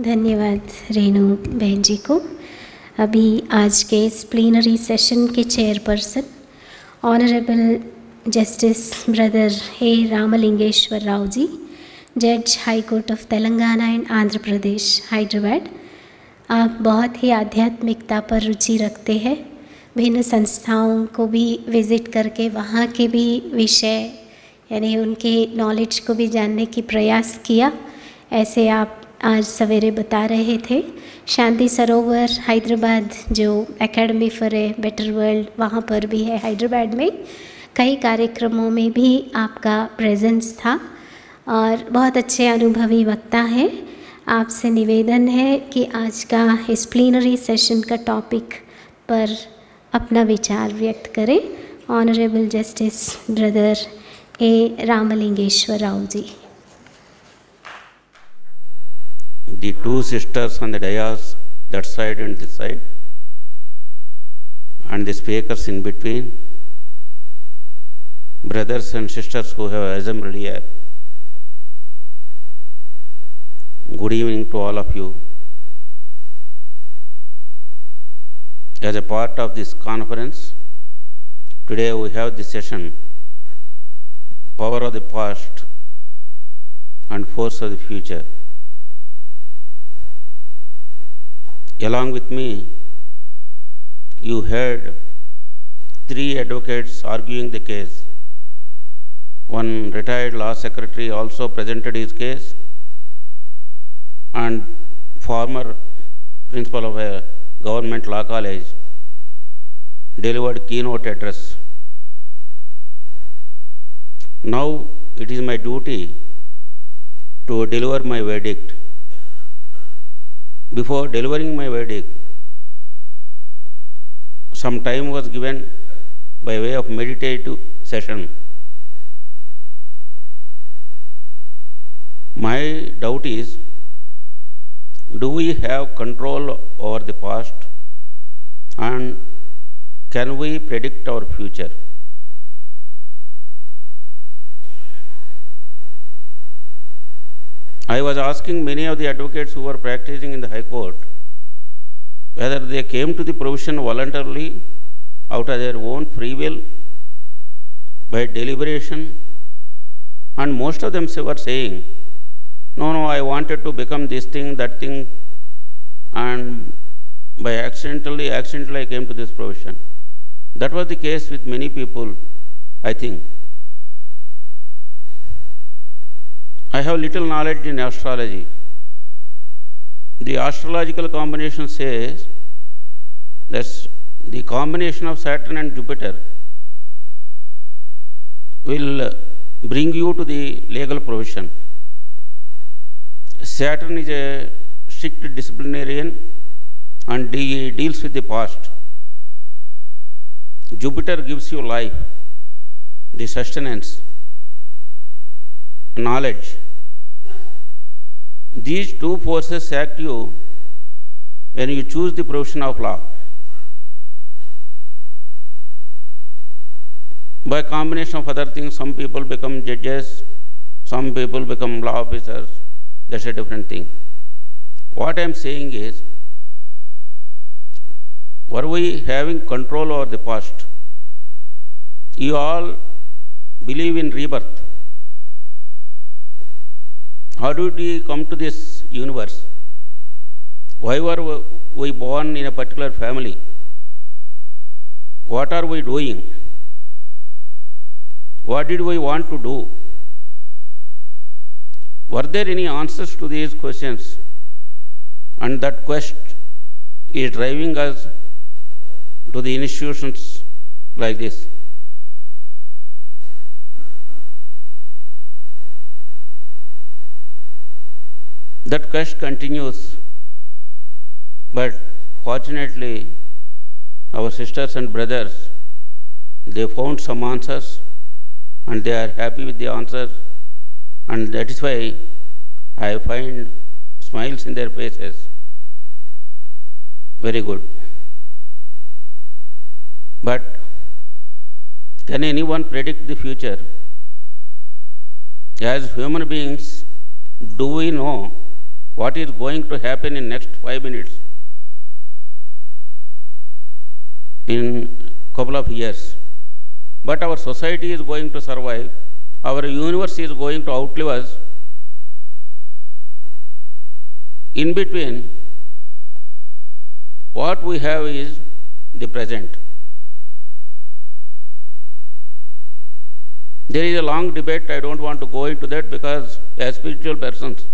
Speaker 1: धन्यवाद रेणु बहन जी को अभी आज के इस प्लीनरी सेशन के chairperson honourable justice brother A Ramalingeshwar Rao ji जज high court of Telangana and Andhra Pradesh Hyderabad आप बहुत ही आध्यात्मिकता पर रुचि रखते हैं भिन्न संस्थाओं को भी विज़िट करके वहाँ के भी विषय यानी उनके नॉलेज को भी जानने की प्रयास किया ऐसे आप आज सवेरे बता रहे थे शांति सरोवर हैदराबाद जो academy for a better world वहाँ पर भी है हैदराबाद में कई कार्यक्रमों में भी आपका प्रेजेंस था और बहुत अच्छे अनुभवी वक्ता हैं आपसे निवेदन है कि आज का इस प्लीनरी सेशन का टॉपिक पर अपना विचार व्यक्त करें honourable justice brother A Ramalingeshwar Rao ji
Speaker 8: the two sisters on the dais, that side and this side, and the speakers in between, brothers and sisters who have assembled here. Good evening to all of you. As a part of this conference, today we have the session Power of the Past and Force of the Future. along with me, you heard three advocates arguing the case. One retired law secretary also presented his case, and former principal of a government law college delivered keynote address. Now it is my duty to deliver my verdict before delivering my verdict, some time was given by way of meditative session. My doubt is, do we have control over the past and can we predict our future? I was asking many of the advocates who were practicing in the High Court whether they came to the provision voluntarily out of their own free will by deliberation and most of them were saying no no I wanted to become this thing that thing and by accidentally accidentally I came to this provision that was the case with many people I think I have little knowledge in astrology. The astrological combination says that the combination of Saturn and Jupiter will bring you to the legal provision. Saturn is a strict disciplinarian and he deals with the past. Jupiter gives you life, the sustenance, knowledge, these two forces act you when you choose the profession of law. By combination of other things, some people become judges, some people become law officers. That's a different thing. What I am saying is, were we having control over the past? You all believe in rebirth how did we come to this universe? Why were we born in a particular family? What are we doing? What did we want to do? Were there any answers to these questions? And that quest is driving us to the institutions like this. That quest continues, but fortunately, our sisters and brothers, they found some answers and they are happy with the answers and that is why I find smiles in their faces. Very good. But can anyone predict the future? As human beings, do we know what is going to happen in next 5 minutes in couple of years. But our society is going to survive, our universe is going to outlive us. In between, what we have is the present. There is a long debate, I don't want to go into that because as spiritual persons,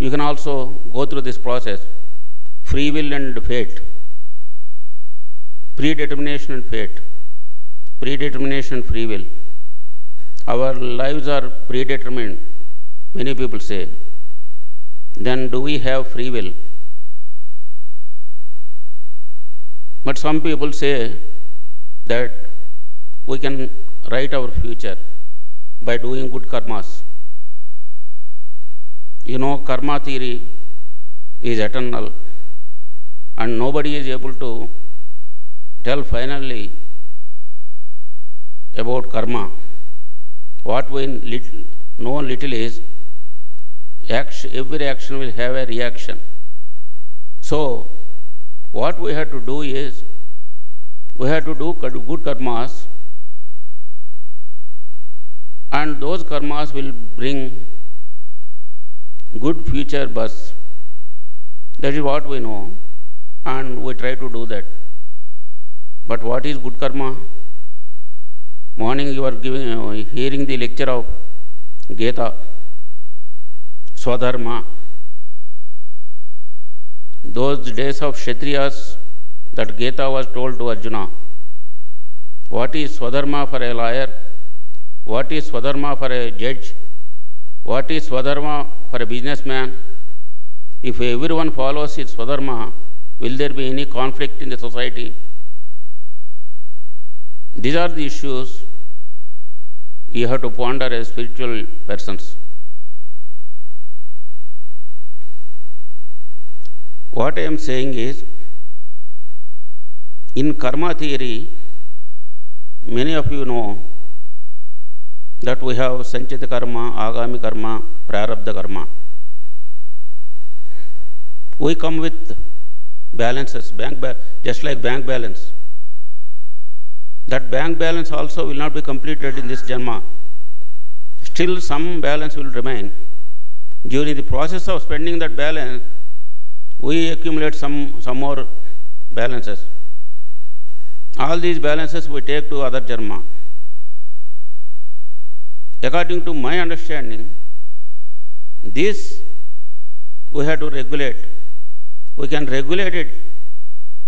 Speaker 8: you can also go through this process free will and fate, predetermination and fate, predetermination and free will. Our lives are predetermined, many people say. Then do we have free will? But some people say that we can write our future by doing good karmas. You know, karma theory is eternal and nobody is able to tell finally about karma. What we little, know little is action, every action will have a reaction. So, what we have to do is we have to do good karmas and those karmas will bring good future bus. That is what we know and we try to do that. But what is good karma? Morning you are giving, uh, hearing the lecture of Geta, Swadharma. Those days of Kshatriyas that Geta was told to Arjuna. What is Swadharma for a liar? What is Swadharma for a judge? What is Swadharma for a businessman? If everyone follows his Swadharma, will there be any conflict in the society? These are the issues you have to ponder as spiritual persons. What I am saying is, in karma theory, many of you know that we have sanchita karma, agami karma, prarabdha karma. We come with balances, bank ba just like bank balance. That bank balance also will not be completed in this janma. Still some balance will remain. During the process of spending that balance, we accumulate some, some more balances. All these balances we take to other janma. According to my understanding, this we have to regulate. We can regulate it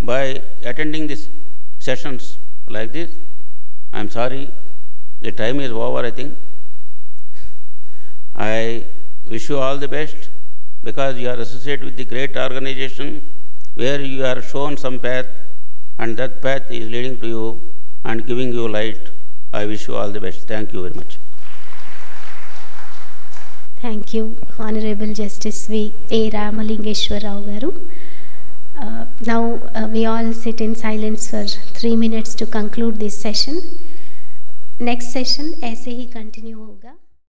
Speaker 8: by attending these sessions like this. I am sorry, the time is over, I think. I wish you all the best because you are associated with the great organization where you are shown some path and that path is leading to you and giving you light. I wish you all the best. Thank you very much.
Speaker 1: Thank you honourable justice V A Ramalingeswara Rao garu now we all sit in silence for three minutes to conclude this session next session ऐसे ही continue होगा